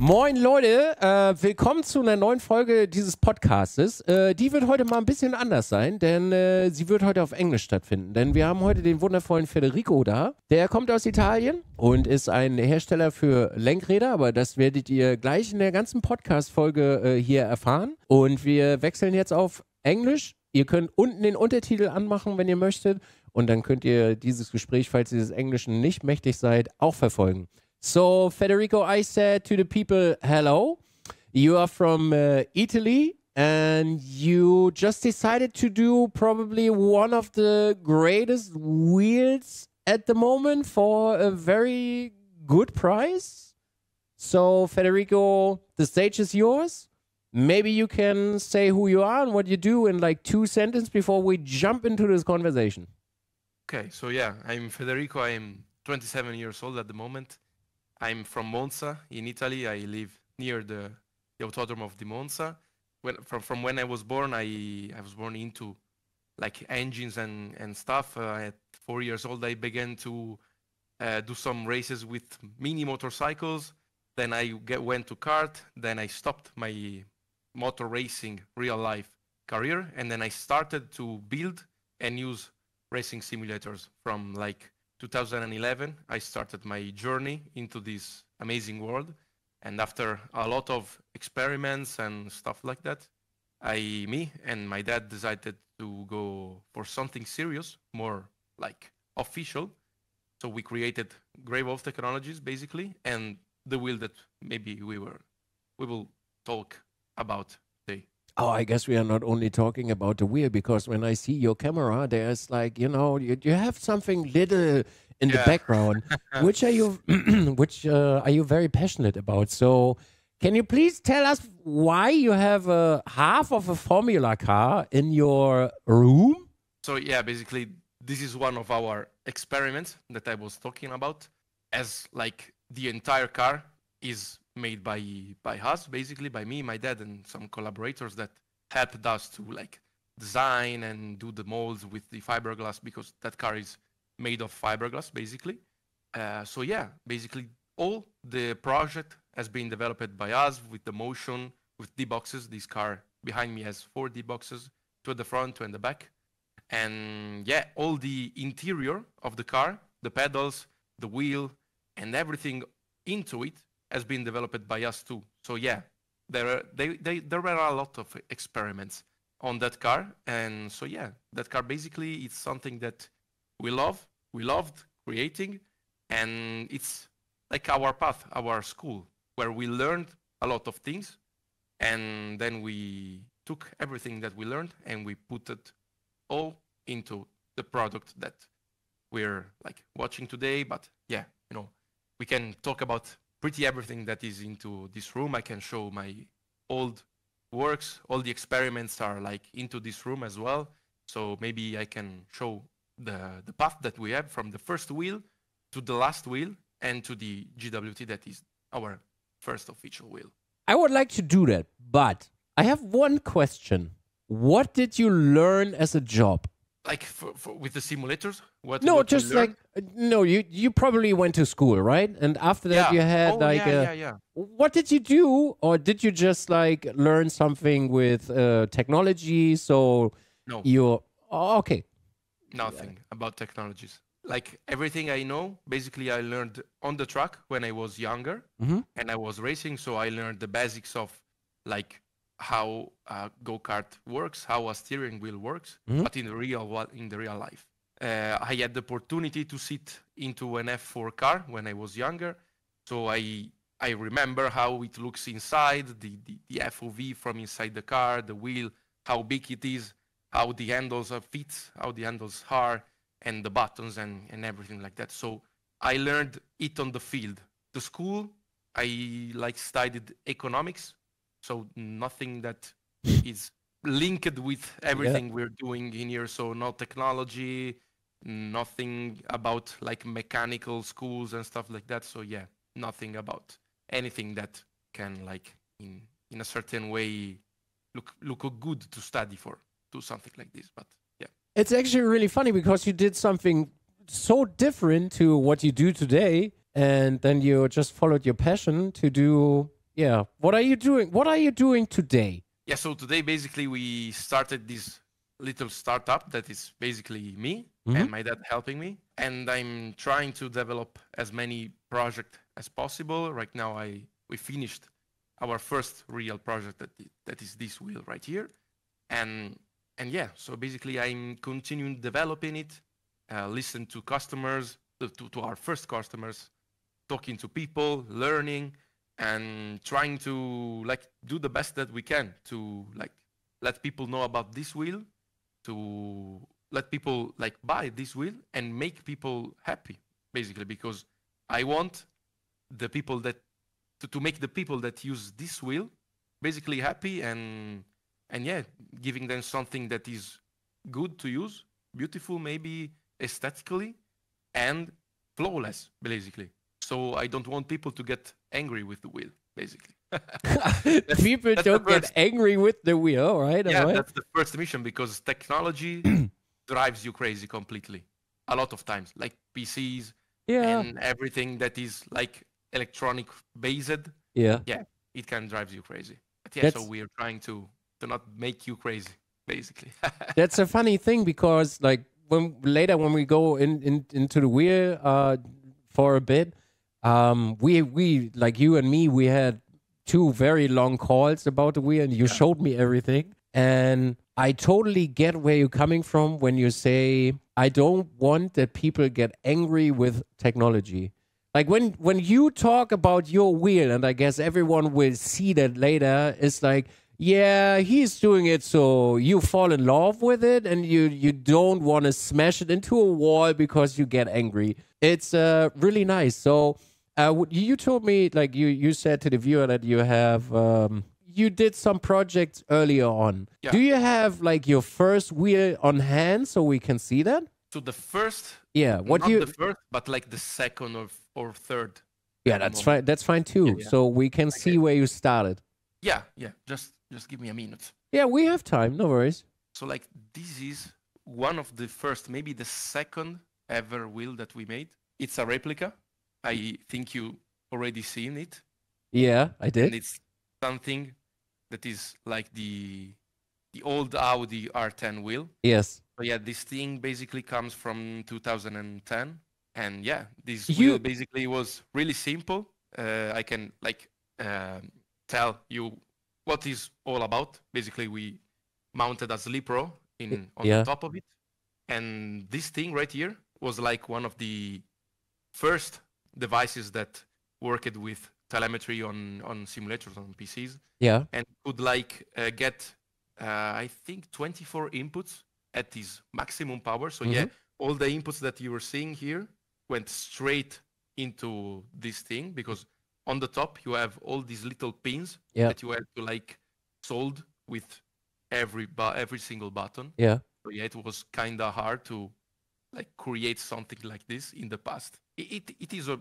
Moin Leute, äh, willkommen zu einer neuen Folge dieses Podcastes. Äh, die wird heute mal ein bisschen anders sein, denn äh, sie wird heute auf Englisch stattfinden. Denn wir haben heute den wundervollen Federico da. Der kommt aus Italien und ist ein Hersteller für Lenkräder, aber das werdet ihr gleich in der ganzen Podcast-Folge äh, hier erfahren. Und wir wechseln jetzt auf Englisch. Ihr könnt unten den Untertitel anmachen, wenn ihr möchtet. Und dann könnt ihr dieses Gespräch, falls ihr des Englischen nicht mächtig seid, auch verfolgen. So, Federico, I said to the people, hello. You are from uh, Italy and you just decided to do probably one of the greatest wheels at the moment for a very good price. So, Federico, the stage is yours. Maybe you can say who you are and what you do in like two sentences before we jump into this conversation. Okay, so yeah, I'm Federico. I'm 27 years old at the moment. I'm from Monza in Italy. I live near the, the Autodrome of the Monza. When, from, from when I was born, I, I was born into like engines and, and stuff. Uh, at four years old, I began to uh, do some races with mini motorcycles. Then I get, went to kart. Then I stopped my motor racing real life career. And then I started to build and use racing simulators from like 2011, I started my journey into this amazing world. And after a lot of experiments and stuff like that, I, me and my dad decided to go for something serious, more like official. So we created Greywolf Technologies basically, and the wheel that maybe we were, we will talk about. Oh, I guess we are not only talking about the wheel because when I see your camera, there's like you know you, you have something little in the background, which are you which uh, are you very passionate about? So, can you please tell us why you have a half of a Formula car in your room? So yeah, basically this is one of our experiments that I was talking about. As like the entire car is made by by us, basically by me, my dad, and some collaborators that helped us to like design and do the molds with the fiberglass because that car is made of fiberglass basically. Uh, so yeah, basically all the project has been developed by us with the motion, with D boxes. This car behind me has four D boxes, two at the front, two in the back and yeah all the interior of the car the pedals the wheel and everything into it has been developed by us too. So yeah there are they, they there were a lot of experiments on that car. And so yeah that car basically it's something that we love we loved creating. And it's like our path our school where we learned a lot of things. And then we took everything that we learned and we put it all into the product that we're like watching today. But yeah you know we can talk about pretty everything that is into this room i can show my old works all the experiments are like into this room as well so maybe i can show the the path that we have from the first wheel to the last wheel and to the gwt that is our first official wheel I would like to do that, but I have one question. What did you learn as a job? Like for, for, with the simulators what No, what just like uh, no. You you probably went to school, right? And after that, yeah. you had oh, like yeah, a, yeah, yeah. what did you do, or did you just like learn something with uh, technology? So No. you oh, okay. nothing about technologies. Like everything I know, basically I learned on the track when I was younger Mhm. and I was racing. So I learned the basics of like how a go kart works, how a steering wheel works, Mhm. but in the real in the real life. Uh, I had the opportunity to sit into an F4 car when I was younger, so I I remember how it looks inside, the, the, the FOV from inside the car, the wheel, how big it is, how the handles are fit, how the handles are, and the buttons and, and everything like that. So I learned it on the field. The school, I like studied economics, so nothing that is linked with everything we're doing in here. So no technology, nothing about like mechanical schools and stuff like that. So yeah, nothing about anything that can like in in a certain way look look good to study for do something like this. But yeah. It's actually really funny because you did something so different to what you do today, and then you just followed your passion to do Yeah. What are you doing? What are you doing today? Yeah, so today basically we started this little startup that is basically me Mhm. and my dad helping me. And I'm trying to develop as many projects as possible. Right now I we finished our first real project that that is this wheel right here. And and yeah, so basically I'm continuing developing it, uh, listen to customers, to, to, to our first customers, talking to people, learning, and trying to like do the best that we can to like let people know about this wheel, to let people like buy this wheel and make people happy, basically, because I want the people that to, to make the people that use this wheel basically happy and and yeah, giving them something that is good to use, beautiful maybe aesthetically, and flawless, basically. So I don't want people to get angry with the wheel, basically. People don't get angry with the wheel, right? yeah, right. that's the first mission because technology drives you crazy completely. A lot of times, like PCs Yeah. and everything that is like electronic based, Yeah. yeah. it can drive you crazy. But yeah, That's- so we're trying to to not make you crazy, basically. That's a funny thing because like when later when we go in, in into the wheel uh for a bit, um we we like you and me we had two very long calls about the wheel and you showed me everything and I totally get where you're coming from when you say I don't want that people get angry with technology. Like when when you talk about your wheel, and I guess everyone will see that later, it's like, yeah, he's doing it so you fall in love with it, and you you don't want to smash it into a wall because you get angry. It's uh, really nice. So uh, you told me like you you said to the viewer that you have um, you did some projects earlier on. Yeah. Do you have like your first wheel on hand so we can see that? so the first, Yeah. What not you? the first, but like the second or or third. yeah, that's moment. fine. That's fine too. yeah. So we can see where you started. Yeah, yeah. Just just give me a minute. Yeah, we have time. No worries. So like this is one of the first, maybe the second ever wheel that we made. It's a replica. I think you already seen it, Yeah, I and did. it's something that is like the the old Audi R10 wheel. Yes. So yeah, this thing basically comes from 2010, and yeah, this You- wheel basically was really simple. Uh, I can like um, tell you what is all about. Basically, we mounted a SLI-Pro in on yeah. the top of it, and this thing right here was like one of the first devices that worked with telemetry on on simulators on PCs Yeah. and could like uh, get uh, I think 24 inputs at his maximum power. So yeah, all the inputs that you were seeing here went straight into this thing because on the top you have all these little pins Yeah. that you had to like solder with every bu- every single button. Yeah. So yeah, it was kind of hard to like create something like this in the past. It it, is a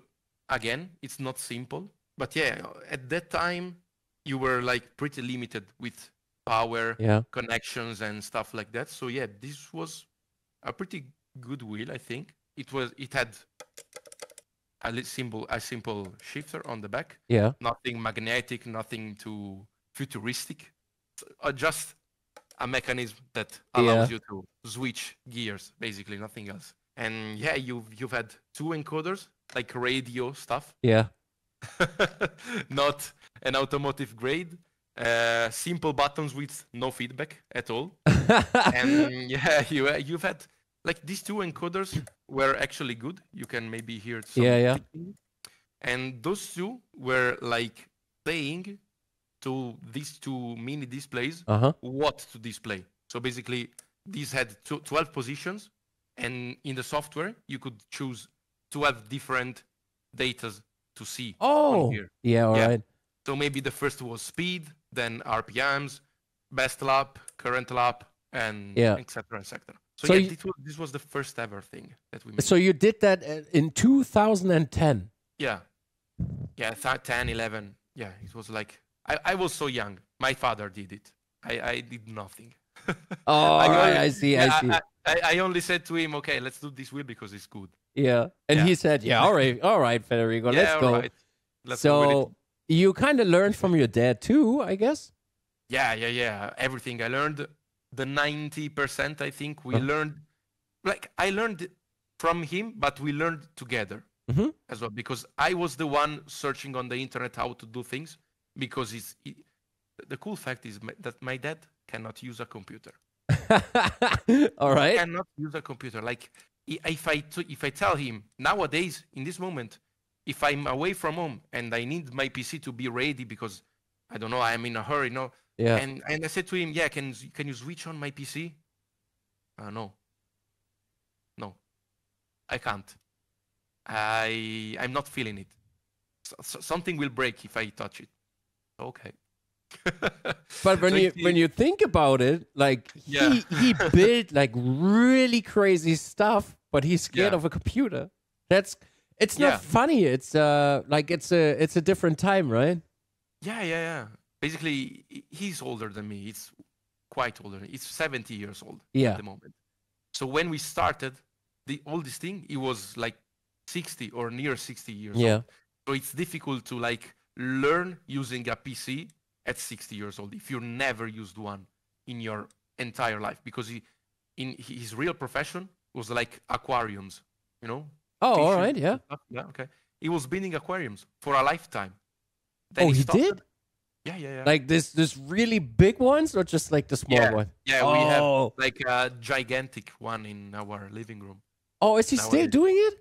again, it's not simple, but yeah, at that time you were like pretty limited with power Yeah. connections and stuff like that. So yeah, this was a pretty good wheel, I think. It was it had a simple a simple shifter on the back, Yeah. nothing magnetic, nothing too futuristic, uh, just a mechanism that allows you to switch gears, basically nothing else. And yeah, you've you've had two encoders, like radio stuff, Yeah. not an automotive grade. Uh, simple buttons with no feedback at all. and yeah, you uh, you've had like these two encoders were actually good. You can maybe hear some Yeah, yeah. And those two were like saying to these two mini displays Uh huh. what to display. So basically, these had tw- 12 positions, and in the software, you could choose 12 different datas to see Oh. Yeah. All right. Yeah. So maybe the first was speed, then RPMs, best lap, current lap, and Yeah. etc. etc. So, So yeah, you- this, was, this was the first ever thing that we made. So you did that uh, in 2010. yeah, yeah, th- 10, 11. Yeah, it was like I, I was so young. My father did it. I, I did nothing. Oh, right. only- I see. yeah, I see. I, I, only said to him, okay, let's do this wheel because it's good. yeah. And Yeah. he said, "Yeah. All right. All right, Federico. yeah, let's go." all right. Let's go so You kind of learned from your dad too, I guess. Yeah, yeah, yeah. Everything I learned, the 90% I think we Uh-huh. learned, like I learned from him, but we learned together Mhm. as well because I was the one searching on the internet how to do things because it's, it, the cool fact is that my dad cannot use a computer. All right. I cannot use a computer. Like if I if I tell him nowadays in this moment, if I'm away from home and I need my PC to be ready because I don't know I'm in a hurry, no, Yeah. and and I said to him, yeah, can can you switch on my PC? Uh, no, no, I can't. I I'm not feeling it. So, so- something will break if I touch it. Okay. But when So you he- when you think about it, like Yeah. he he built like really crazy stuff, but he's scared Yeah. of a computer. That's it's Yeah. not funny. It's uh like it's a it's a different time, right? Yeah, yeah, yeah. Basically, he's older than me. It's quite older. He's 70 years old Yeah. at the moment. So when we started the oldest thing, he was like 60 or near 60 years Yeah. old. So it's difficult to like learn using a PC at 60 years old if you never used one in your entire life because he in his real profession was like aquariums, you know? Oh, all Fishing yeah. Yeah, okay. He was building aquariums for a lifetime. Then Oh, he stopped did? it. Yeah, yeah, yeah. Like this this really big ones or just like the small Yeah. one? yeah, we have Oh. like a gigantic one in our living room. Oh, is he still doing it?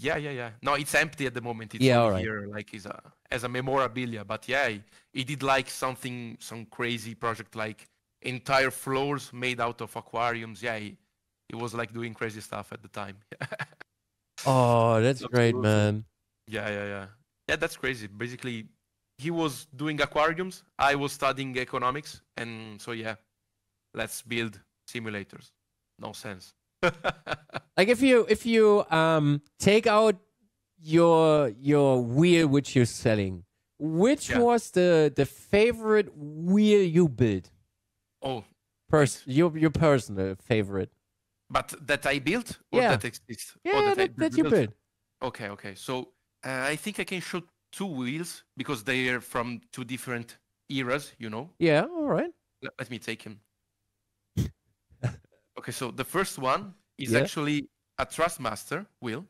Yeah, yeah, yeah. No, it's empty at the moment. It's Yeah, only alright. here like is a uh, as a memorabilia. But yeah, he, he did like something some crazy project like entire floors made out of aquariums. Yeah, he, he was like doing crazy stuff at the time. Oh, that's great, Absolutely. man. Yeah, yeah, yeah. Yeah, that's crazy. Basically, he was doing aquariums. I was studying economics, and so yeah, let's build simulators. No sense. Like if you if you um take out your your wheel which you're selling, which Yeah. was the the favorite wheel you built? oh, Pers- your your personal favorite. but that I built or Yeah. that exists? Or Yeah, I that, that you built. Okay, okay. So uh, I think I can show two wheels because they are from two different eras. You know. Yeah, all right. Let, let me take him. okay, so the first one is Yeah. actually a Thrustmaster wheel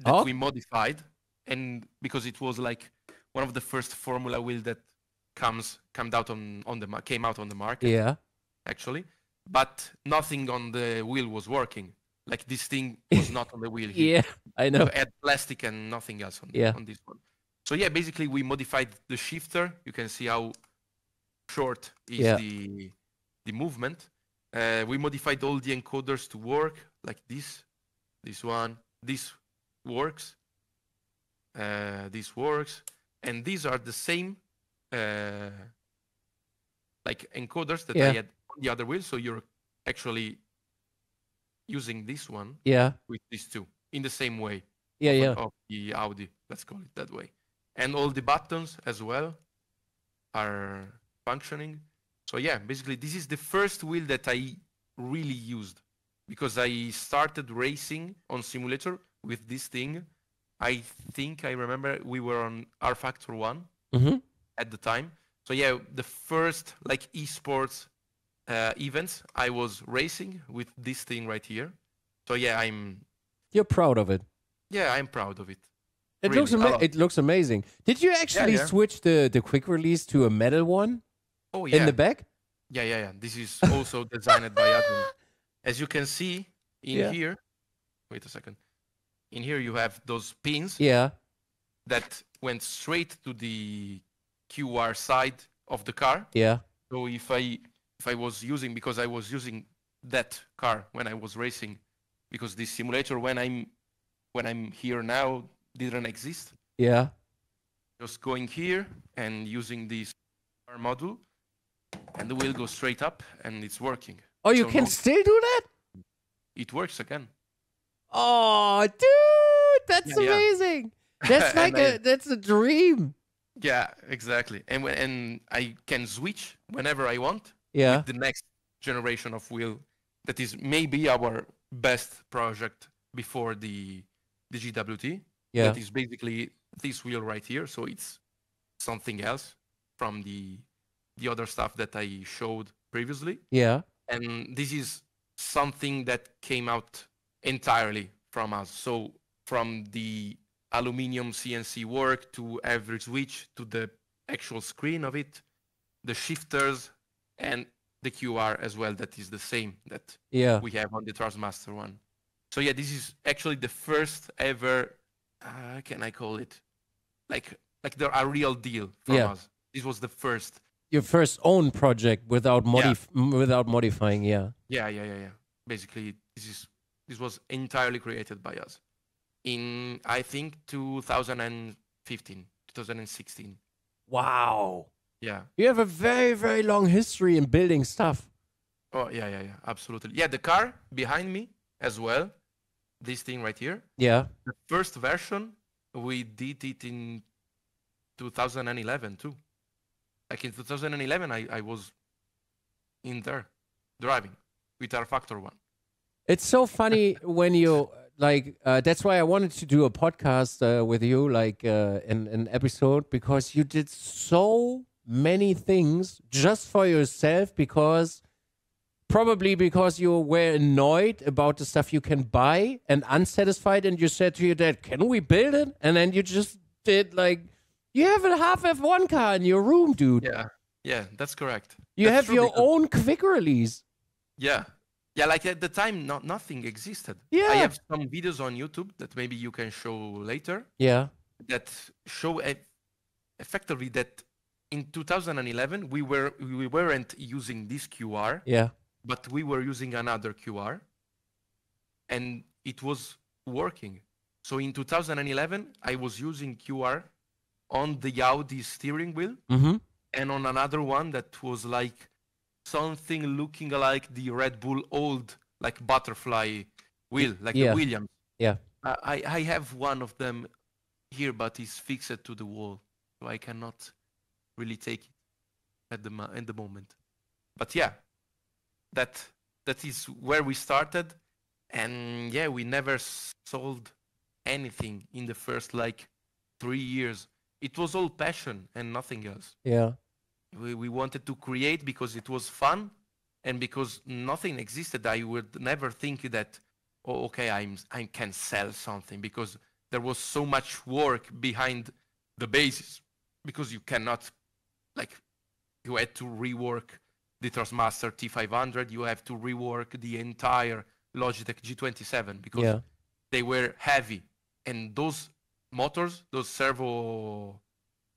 that Oh. we modified, and because it was like one of the first Formula wheel that comes come out on on the came out on the market Yeah. actually, but nothing on the wheel was working. Like this thing was not on the wheel. He Yeah, I know. add plastic and nothing else on, Yeah. on this one. So yeah, basically we modified the shifter. You can see how short is Yeah. the the movement. Uh, we modified all the encoders to work like this. This one, this works. Uh, this works, and these are the same uh, like encoders that Yeah. I had on the other wheel. So you're actually using this one Yeah, with these two in the same way yeah, of, yeah. of the Audi. Let's call it that way. And all the buttons as well are functioning. So yeah, basically this is the first wheel that I really used because I started racing on simulator with this thing. I think I remember we were on rFactor One hmm at the time. So yeah, the first like esports uh, events I was racing with this thing right here. So yeah, I'm You're proud of it. yeah I'm proud of it. It looks Really, a ama- it looks amazing. Did you actually yeah. switch the the quick release to a metal one Oh yeah. in the back? Yeah, yeah, yeah. This is also designed by Adam. As you can see in Yeah. here, wait a second. In here you have those pins Yeah. that went straight to the QR side of the car. Yeah. So if I if I was using because I was using that car when I was racing, because this simulator when I'm when I'm here now didn't exist. Yeah. Just going here and using this car module, and the wheel goes straight up and it's working. Oh, you So can no- still do that? It works again. Oh, dude, that's Yeah, yeah. amazing. That's like I- a that's a dream. Yeah, exactly. And when, and I can switch whenever I want Yeah. the next generation of wheel that is maybe our best project before the the GWT. Yeah. That is basically this wheel right here. So it's something else from the the other stuff that I showed previously. Yeah. And this is something that came out entirely from us. So from the aluminium CNC work to every switch to the actual screen of it, the shifters and the QR as well. That is the same that Yeah. we have on the Thrustmaster one. So yeah, this is actually the first ever. Uh, can I call it like like the, a real deal from Yeah. us? This was the first. Your first own project without modif- m- without modifying. Yeah. Yeah, yeah, yeah, yeah. Basically, this is this was entirely created by us in I think 2015, 2016. Wow. Yeah. You have a very very long history in building stuff. Oh yeah, yeah, yeah. Absolutely. Yeah, the car behind me as well. This thing right here. Yeah. The first version we did it in 2011 too. Like in 2011, I, I was in there driving with rFactor one. It's so funny when you like. Uh, that's why I wanted to do a podcast uh, with you, like uh, an an episode, because you did so many things just for yourself. Because probably because you were annoyed about the stuff you can buy and unsatisfied, and you said to your dad, "Can we build it?" And then you just did like. You have a half F1 car in your room, dude. Yeah, yeah, that's correct. you That's have your own quick release. Yeah. Yeah, like at the time, not nothing existed. Yeah. I have some videos on YouTube that maybe you can show later Yeah. that show effectively that in 2011 we were we weren't using this QR, Yeah. but we were using another QR, and it was working. So in 2011, I was using QR on the Audi steering wheel Mm-hmm. and on another one that was like something looking like the Red Bull old like butterfly wheel, like yeah. the Williams. Yeah. I, I have one of them here, but it's fixed to the wall, so I cannot really take it at the at the moment. But yeah, that that is where we started, and yeah, we never sold anything in the first like three years. It was all passion and nothing else Yeah. We, we wanted to create because it was fun and because nothing existed i would never think that oh okay i'm i can sell something because there was so much work behind the basis because you cannot like you had to rework the Thrustmaster T500 you have to rework the entire Logitech G27 because Yeah. they were heavy and those motors those servo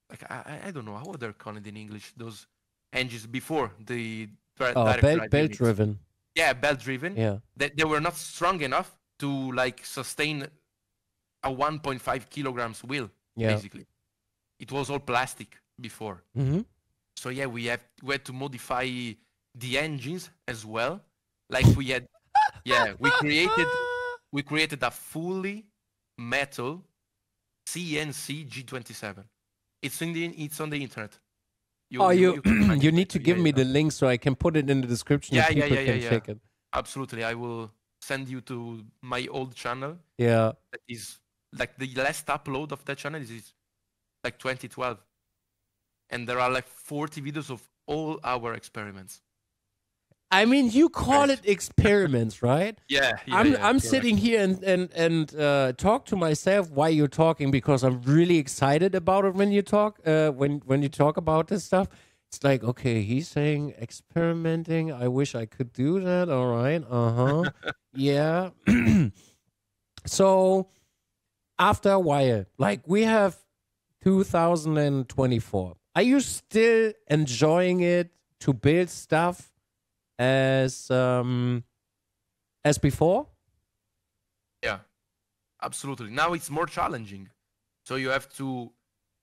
like I, I- don't know how they're called in english those engines before the Oh, direct belt drive belt units. driven. yeah belt driven Yeah. they, they were not strong enough to like sustain a 1.5 kilograms wheel Yeah. basically it was all plastic before Mm-hmm. so yeah we have we had to modify the engines as well like we had yeah we created we created a fully metal CNC G27. It's in the it's on the internet. oh, you find you need to Yeah, give me yeah. the link so I can put it in the description. Yeah, yeah, people yeah, can yeah, yeah. check it. absolutely. I will send you to my old channel. Yeah. That is like the last upload of that channel is, is like 2012, and there are like 40 videos of all our experiments. I mean, you call it experiments, right? Yeah, yeah I'm yeah, I'm sitting here and and and uh, talk to myself while you're talking because I'm really excited about it when you talk uh, when when you talk about this stuff. It's like okay, he's saying experimenting. I wish I could do that. All right, uh huh, yeah. so after a while, like we have 2024. Are you still enjoying it to build stuff as um as before? Yeah, absolutely. Now it's more challenging. So you have to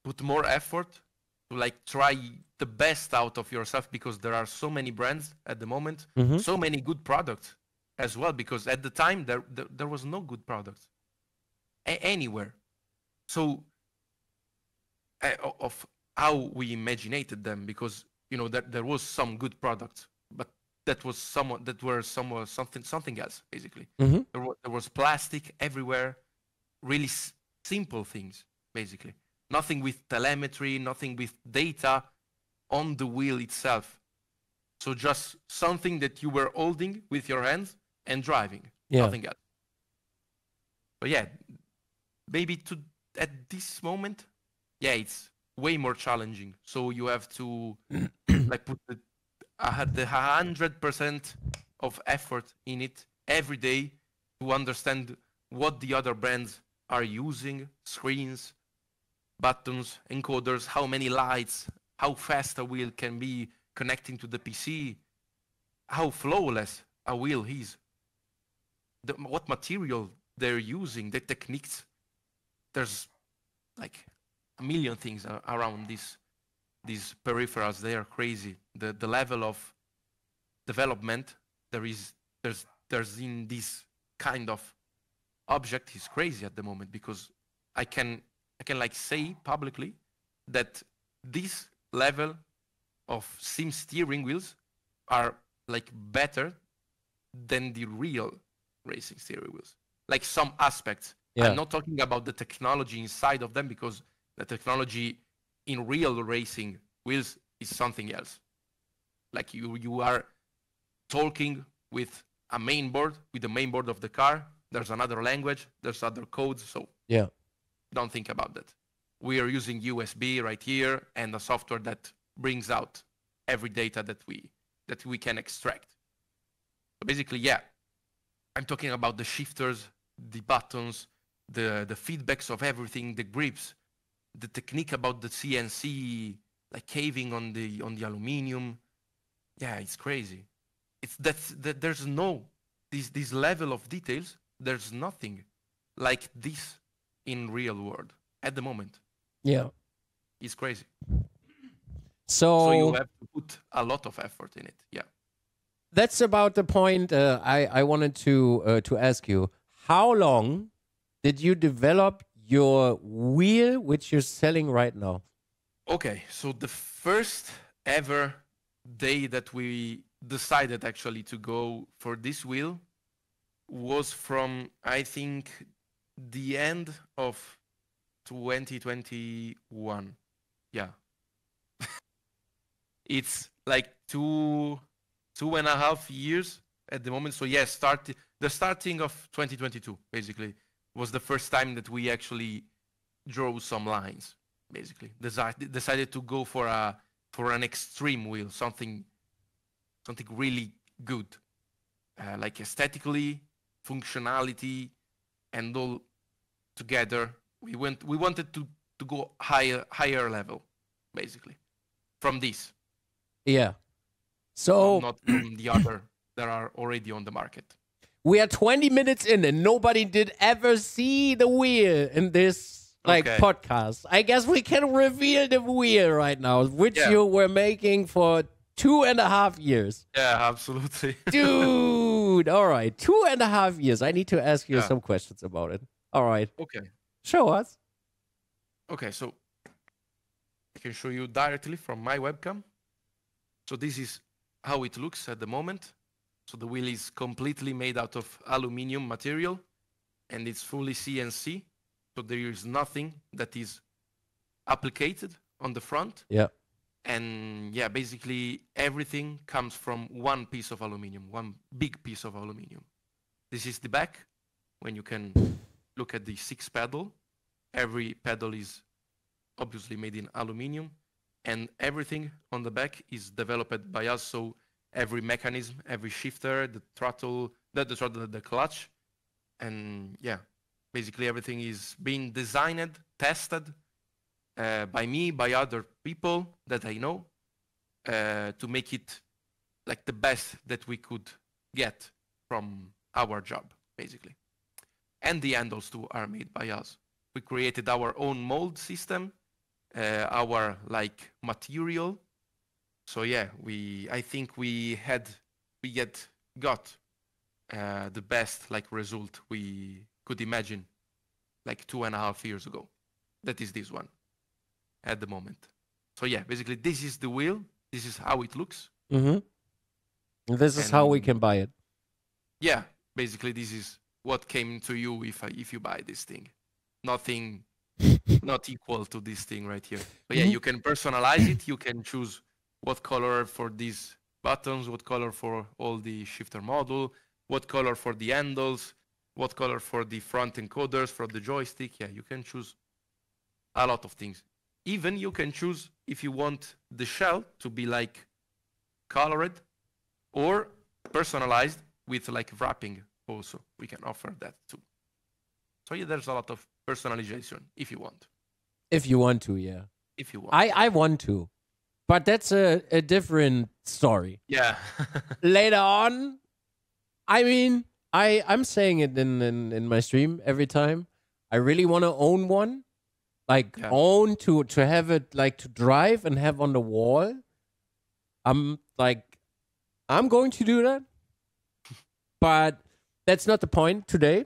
put more effort to like try the best out of yourself because there are so many brands at the moment, Mhm. so many good products as well. Because at the time there there, there was no good products a- anywhere. So uh, of how we imaginated them because you know that there was some good products, but that was somewhat that were somewhat something something else basically. Mhm. There was, there was plastic everywhere, really s- simple things basically. nothing with telemetry, nothing with data on the wheel itself. So just something that you were holding with your hands and driving, Yeah. nothing else. But yeah, maybe to at this moment, yeah, it's way more challenging. So you have to like put the had the hundred percent of effort in it every day to understand what the other brands are using, screens, buttons, encoders, how many lights, how fast a wheel can be connecting to the PC, how flawless a wheel is, the, what material they're using, the techniques. There's like a million things around this these peripherals they are crazy the the level of development there is there's there's in this kind of object is crazy at the moment because i can i can like say publicly that this level of sim steering wheels are like better than the real racing steering wheels like some aspects Yeah. i'm not talking about the technology inside of them because the technology in real racing wheels is something else. Like you, you are talking with a main board, with the main board of the car. There's another language, there's other codes, so Yeah. don't think about that. We are using USB right here and a software that brings out every data that we that we can extract. So basically, yeah, I'm talking about the shifters, the buttons, the the feedbacks of everything, the grips, the technique about the CNC, like caving on the on the aluminium. Yeah, it's crazy. It's that's that there's no this this level of details. There's nothing like this in real world at the moment. Yeah. It's crazy. So, So you have to put a lot of effort in it. Yeah. that's about the point uh, I, I wanted to uh, to ask you. How long did you develop your wheel which you're selling right now? Okay, so the first ever day that we decided actually to go for this wheel was from I think the end of 2021. Yeah. it's like two two and a half years at the moment. So yes, start the starting of 2022 basically was the first time that we actually drew some lines basically decided decided to go for a for an extreme wheel something something really good uh, like aesthetically functionality and all together we went we wanted to to go higher higher level basically from this Yeah. So not from the other that are already on the market we are 20 minutes in and nobody did ever see the wheel in this like Okay. podcast. I guess we can reveal the wheel right now, which Yeah. you were making for two and a half years. yeah absolutely Dude, all right. Two and a half years. I need to ask you Yeah. some questions about it. All right. okay Show us. Okay, so I can show you directly from my webcam. So this is how it looks at the moment. So the wheel is completely made out of aluminium material and it's fully CNC. So there is nothing that is applicated on the front. Yeah. And yeah, basically everything comes from one piece of aluminium, one big piece of aluminium. This is the back when you can look at the six pedal. Every pedal is obviously made in aluminium and everything on the back is developed by us. So every mechanism, every shifter, the throttle, the, the throttle, the clutch, and yeah, basically everything is being designed, tested uh, by me, by other people that I know, uh, to make it like the best that we could get from our job, basically. And the handles too are made by us. We created our own mold system, uh, our like material. So yeah, we I think we had we get got uh, the best like result we could imagine like two and a half years ago. That is this one at the moment. So yeah, basically this is the wheel. This is how it looks. Mm-hmm. This is how we can buy it. Yeah, basically this is what came to you if I, if you buy this thing. Nothing not equal to this thing right here. But yeah, you can personalize it. You can choose what color for these buttons, what color for all the shifter module, what color for the handles, what color for the front encoders, for the joystick. Yeah, you can choose a lot of things. Even you can choose if you want the shell to be like colored or personalized with like wrapping also. We can offer that too. So yeah, there's a lot of personalization if you want. If you want to, yeah. If you want. I, I want to. But that's a, a different story. yeah. Later on, I mean, I, I'm saying it in, in, in my stream every time. I really want to own one. Like Yeah. own to to have it like to drive and have on the wall. I'm like I'm going to do that. But that's not the point today.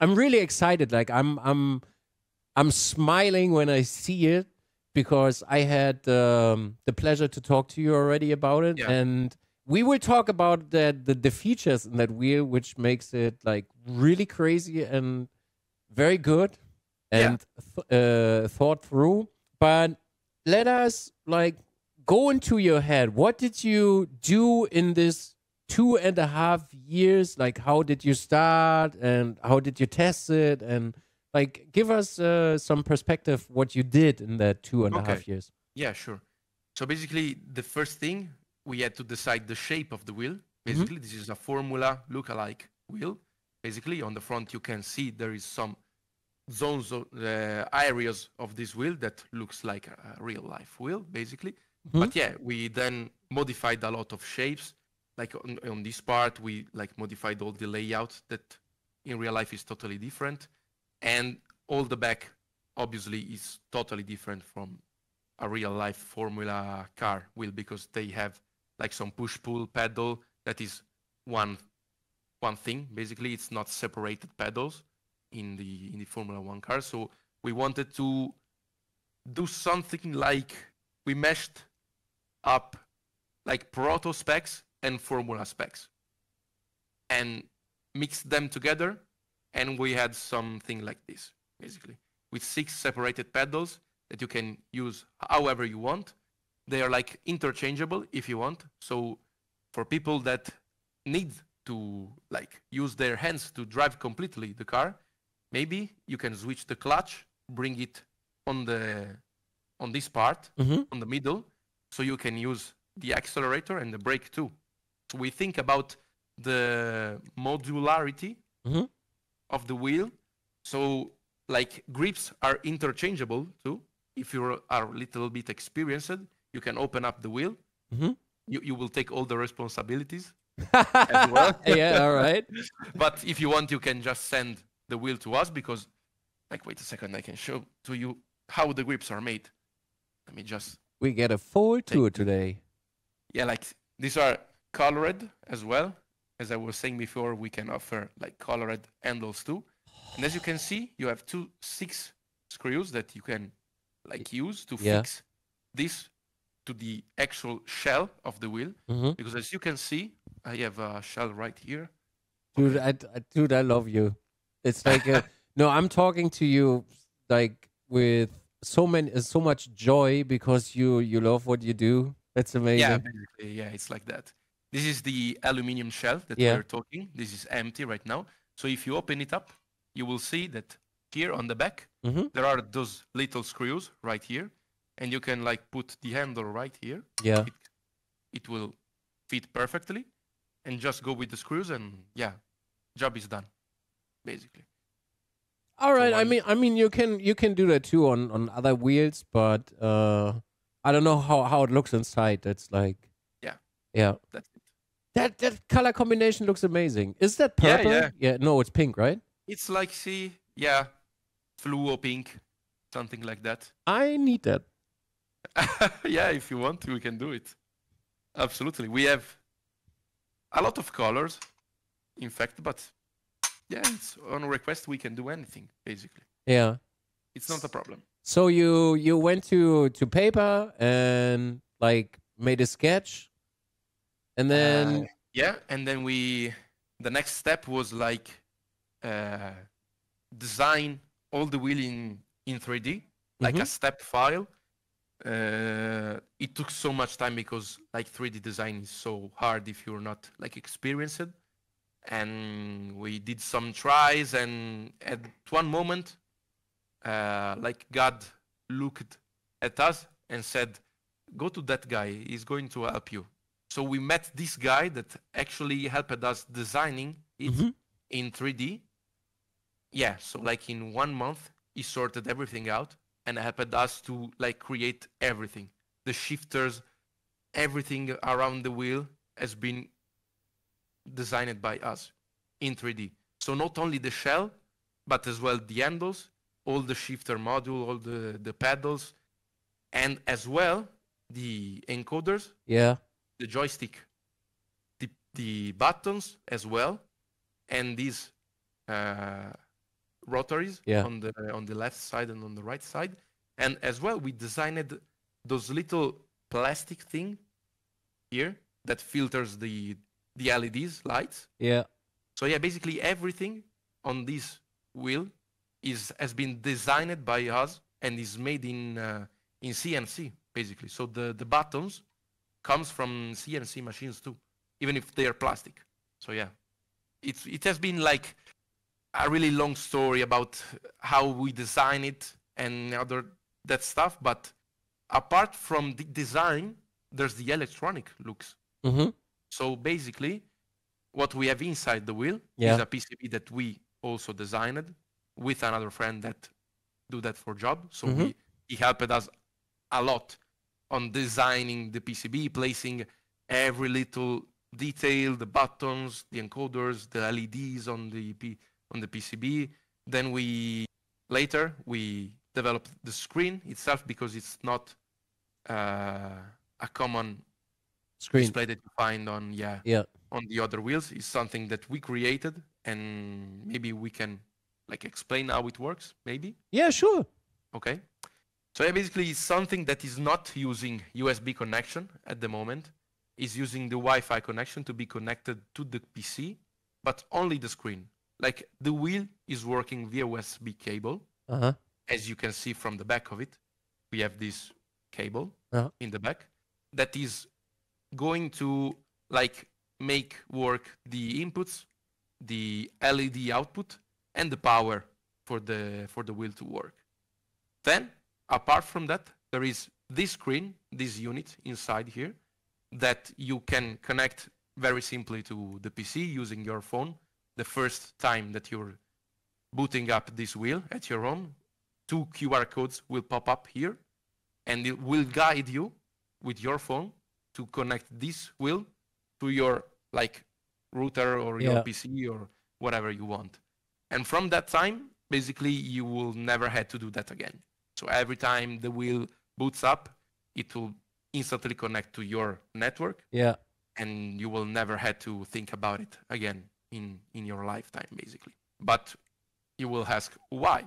I'm really excited. Like I'm I'm I'm smiling when I see it because I had um, the pleasure to talk to you already about it, Yeah. and we will talk about that the, the features in that wheel, which makes it like really crazy and very good and th- uh, thought through. But let us like go into your head. What did you do in this two and a half years? Like, how did you start and how did you test it? And like, give us uh, some perspective what you did in that two and a half Okay. years. Yeah, sure. So basically, the first thing we had to decide the shape of the wheel. Basically, this is a Formula look-alike wheel. Basically, on the front you can see there is some zones, of, uh, areas of this wheel that looks like a, a real-life wheel, basically. But yeah, we then modified a lot of shapes. Like on, on this part, we like modified all the layout that in real life is totally different, and all the back obviously is totally different from a real life formula car wheel because they have like some push pull pedal that is one one thing basically it's not separated pedals in the in the formula 1 car so we wanted to do something like we meshed up like proto specs and formula specs and mixed them together and we had something like this basically with six separated pedals that you can use however you want. They are like interchangeable if you want. So for people that need to like use their hands to drive completely the car, maybe you can switch the clutch, bring it on the on this part, Mhm. on the middle, so you can use the accelerator and the brake too. So we think about the modularity Mhm. of the wheel. So like grips are interchangeable too. If you are a little bit experienced, you can open up the wheel. Mhm. You, you will take all the responsibilities. As well. yeah, all right. But if you want, you can just send the wheel to us because, like, wait a second, I can show to you how the grips are made. Let me just, We get a full tour today. yeah, like these are colored as well. As I was saying before, we can offer like colored handles too. And as you can see, you have two six screws that you can like use to Yeah. fix this to the actual shell of the wheel. Mhm. Because as you can see, I have a shell right here. Dude, I, I, dude, I love you. It's like, a, no, I'm talking to you like with so many, uh, so much joy because you, you love what you do. That's amazing. Yeah, basically, yeah, it's like that. This is the aluminum shell that Yeah. we're talking. This is empty right now. So if you open it up, you will see that here on the back Mhm. there are those little screws right here, and you can like put the handle right here. Yeah. It, it will fit perfectly, and just go with the screws, and yeah, job is done, basically. All right. I mean, I mean, you can you can do that too on on other wheels, but uh, I don't know how how it looks inside. That's like, Yeah. yeah. That's it. That that color combination looks amazing. Is that Yeah, purple? yeah. No, it's pink, right? It's like see, yeah, fluo pink, something like that. I need that. yeah, if you want, we can do it. Absolutely. We have a lot of colors, in fact, but yeah, it's on request. We can do anything basically. Yeah. It's not a problem. So you you went to to paper and like made a sketch, and then Uh, yeah, and then we, the next step was like uh, design all the wheel in in 3D, like a Mhm. step file. Uh, it took so much time because like 3D design is so hard if you're not like experienced. And we did some tries, and at one moment, uh, like God looked at us and said, "Go to that guy. He's going to help you." So we met this guy that actually helped us designing it Mhm. in 3D. Yeah, so like in one month, he sorted everything out and helped us to like create everything. The shifters, everything around the wheel has been designed by us in 3D. So not only the shell, but as well the handles, all the shifter module, all the, the pedals, and as well the encoders Yeah. the joystick, the, the buttons as well, and these uh, rotaries Yeah. on the on the left side and on the right side, and as well we designed those little plastic thing here that filters the the LEDs lights. Yeah. So yeah, basically everything on this wheel is has been designed by us and is made in uh, in CNC basically. So the the buttons comes from CNC machines too, even if they are plastic. So yeah, it's it has been like a really long story about how we design it and other that stuff. But apart from the design, there's the electronic looks. Mm-hmm. So basically, what we have inside the wheel Yeah. is a PCB that we also designed with another friend that do that for job. So Mhm. we, he helped us a lot on designing the PCB, placing every little detail, the buttons, the encoders, the LEDs on the P, on the PCB. Then we later we developed the screen itself because it's not uh, a common Screen. display that you find on yeah Yeah. on the other wheels is something that we created and maybe we can like explain how it works maybe Yeah, sure. okay so yeah, basically it's something that is not using usb connection at the moment is using the wi-fi connection to be connected to the pc but only the screen like the wheel is working via usb cable Uh-huh. as you can see from the back of it, we have this cable Uh-huh. in the back that is going to like make work the inputs, the LED output, and the power for the for the wheel to work. Then, apart from that, there is this screen, this unit inside here, that you can connect very simply to the PC using your phone. The first time that you're booting up this wheel at your home, two QR codes will pop up here and it will guide you with your phone to connect this wheel to your like router or Yeah. your PC or whatever you want. And from that time, basically you will never have to do that again. So every time the wheel boots up, it will instantly connect to your network Yeah. and you will never have to think about it again in in your lifetime basically but you will ask why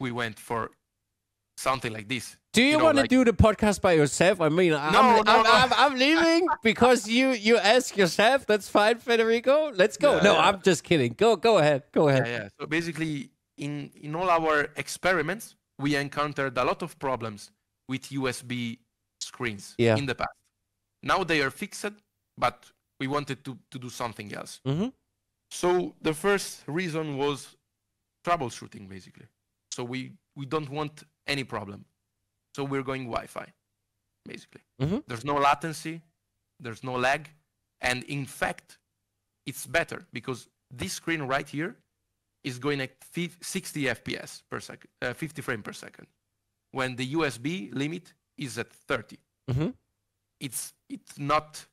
we went for something like this Do you, know, want to like- do the podcast by yourself? I mean, I'm, No, I'm, no, no. I'm, I'm leaving because you you ask yourself. That's fine, Federico. Let's go. Yeah, no, yeah. I'm just kidding. Go go ahead. Go ahead. yeah, yeah. so basically in in all our experiments we encountered a lot of problems with usb screens Yeah. in the past now they are fixed but we wanted to to do something else Mm-hmm. So the first reason was troubleshooting, basically. So we we don't want any problem. So we're going Wi-Fi, basically. Mhm. There's no latency, there's no lag, and in fact, it's better because this screen right here is going at 60 FPS per second, uh, 50 frame per second, when the USB limit is at 30 Mhm. it's it's not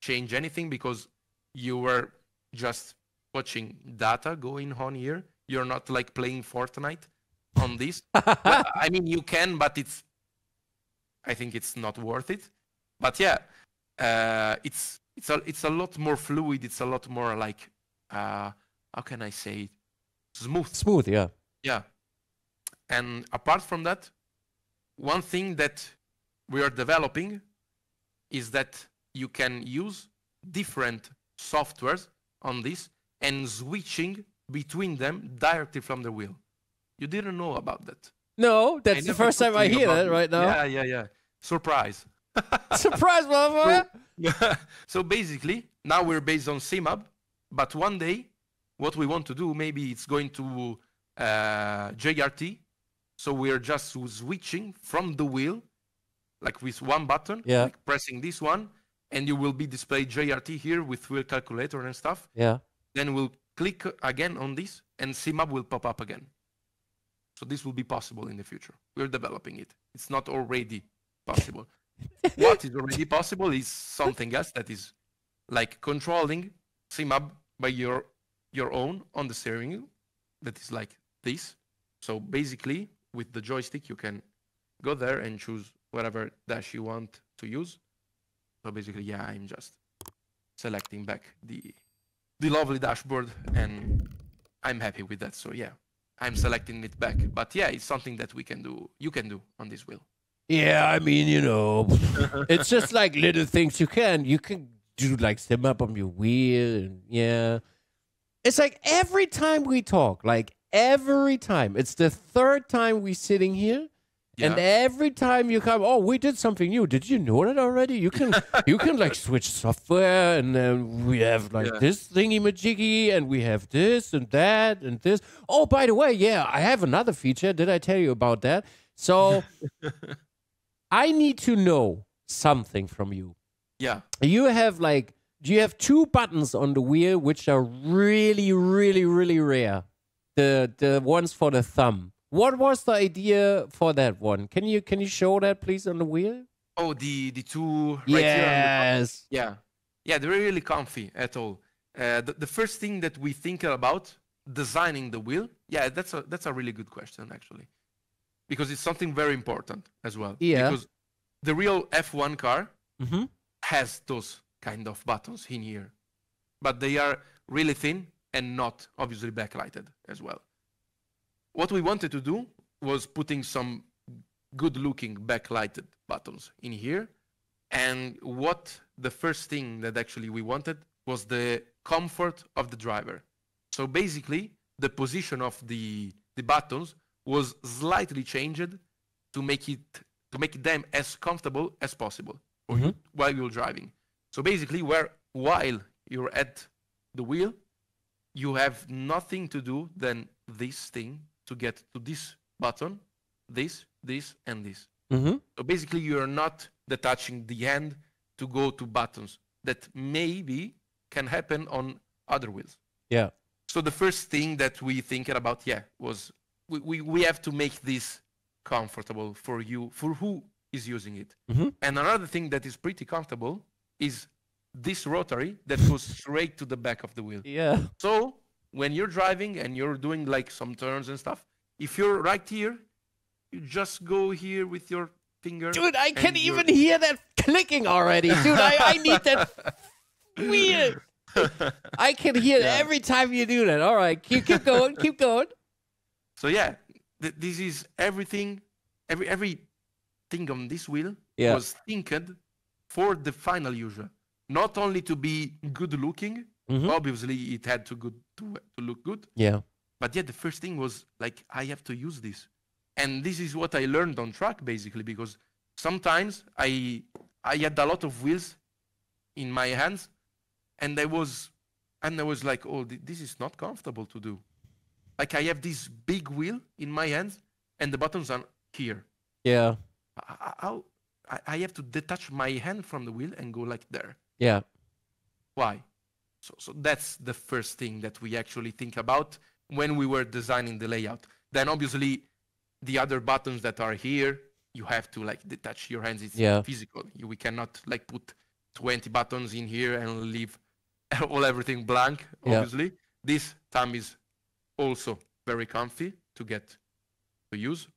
change anything because you were just watching data going on here. You're not like playing Fortnite on this. well, I mean, you can, but it's. I think it's not worth it. But yeah, uh, it's it's a it's a lot more fluid. It's a lot more like uh, how can I say it? Smooth. Smooth. Yeah. Yeah. And apart from that, one thing that we are developing is that you can use different softwares on this and switching between them directly from the wheel. You didn't know about that. No, that's the first time I hear that it. right now. Yeah, yeah, yeah. Surprise. Surprise, motherfucker! so basically, now we're based on SimHub, but one day, what we want to do, maybe it's going to uh, JRT. So we're just switching from the wheel, like with one button, Yeah. like pressing this one, and you will be displayed JRT here with wheel calculator and stuff. Yeah. Then we'll click again on this, and SimHub will pop up again. So this will be possible in the future. We're developing it. It's not already possible. what is already possible is something else that is like controlling SimHub by your your own on the steering wheel. That is like this. So basically, with the joystick, you can go there and choose whatever dash you want to use. So basically, yeah, I'm just selecting back the the lovely dashboard and I'm happy with that. So yeah, I'm selecting it back. But yeah, it's something that we can do. You can do on this wheel. Yeah, I mean, you know, it's just like little things you can. You can do like SimHub on your wheel, and yeah. It's like every time we talk, like every time. It's the third time we're sitting here. And every time you come, oh, we did something new. Did you know that already? You can, you can like switch software, and then we have like Yeah. this thingy majiggy, and we have this and that and this. Oh, by the way, yeah, I have another feature. Did I tell you about that? So I need to know something from you. Yeah. You have like, do you have two buttons on the wheel which are really, really, really rare? The the ones for the thumb. What was the idea for that one? Can you can you show that please on the wheel? Oh, the the two right here. the yes. Yeah, yeah, they're really comfy at all. Uh, the, the first thing that we think about designing the wheel, yeah, that's a that's a really good question actually, because it's something very important as well. Yeah. Because the real F1 car Mm-hmm. has those kind of buttons in here, but they are really thin and not obviously backlighted as well. What we wanted to do was putting some good-looking backlighted buttons in here, and what the first thing that actually we wanted was the comfort of the driver. So basically, the position of the the buttons was slightly changed to make it to make them as comfortable as possible for you mm-hmm. while you're driving. So basically, where while you're at the wheel, you have nothing to do than this thing to get to this button, this, this, and this. Mm-hmm. So basically, you're not detaching the hand to go to buttons that maybe can happen on other wheels. Yeah. So the first thing that we thinking about, yeah, was we, we, we have to make this comfortable for you, for who is using it. Mhm. And another thing that is pretty comfortable is this rotary that goes straight to the back of the wheel. Yeah. So when you're driving and you're doing like some turns and stuff, if you're right here, you just go here with your finger. Dude, I can you're- even hear that clicking already. Dude, I, I need that wheel. I can hear it Yeah. every time you do that. All right, keep keep going, keep going. So yeah, th- this is everything, every every thing on this wheel Yeah. was thinked for the final user, not only to be good looking. Mhm. Obviously, it had to good to, to look good, Yeah. but yeah, the first thing was like I have to use this, and this is what I learned on track basically because sometimes I I had a lot of wheels in my hands, and I was and I was like, oh, this is not comfortable to do. Like I have this big wheel in my hands, and the buttons are here. Yeah. I- I- How I, I have to detach my hand from the wheel and go like there. Yeah. Why? So, so that's the first thing that we actually think about when we were designing the layout. Then obviously, the other buttons that are here, you have to like detach your hands. It's Yeah. physical. You- We cannot like put 20 buttons in here and leave all everything blank. Yeah. Obviously, this thumb is also very comfy to get to use.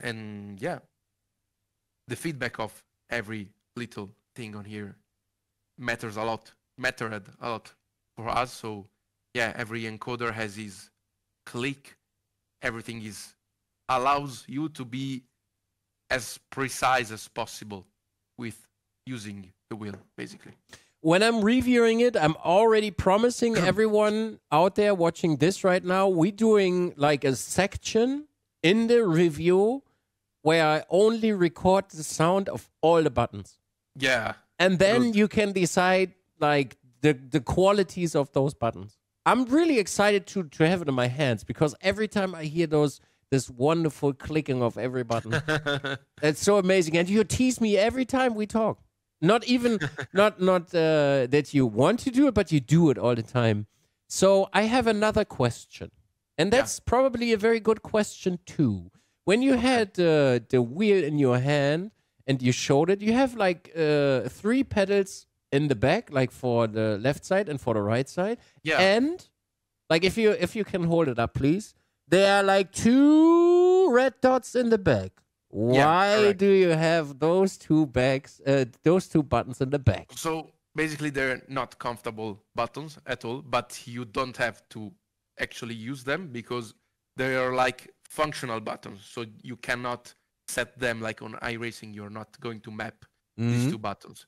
And yeah, the feedback of every little thing on here matters a lot mattered a lot for us so yeah every encoder has his click everything is allows you to be as precise as possible with using the wheel basically When I'm reviewing it, I'm already promising everyone out there watching this right now, we're doing like a section in the review where I only record the sound of all the buttons. Yeah. And then Good. you can decide like the, the qualities of those buttons. I'm really excited to, to have it in my hands because every time I hear those this wonderful clicking of every button, it's so amazing. And you tease me every time we talk. Not even not not uh, that you want to do it, but you do it all the time. So I have another question, and Yeah. that's probably a very good question too. When you had uh, the wheel in your hand and you showed it, you have like uh, three pedals in the back, like for the left side and for the right side, yeah. and like if you if you can hold it up, please. There are like two red dots in the back. Why correct. do you have those two bags, uh, those two buttons in the back? So basically, they're not comfortable buttons at all, but you don't have to actually use them because they are like functional buttons. So you cannot set them like on iRacing. You're not going to map these Mhm. two buttons.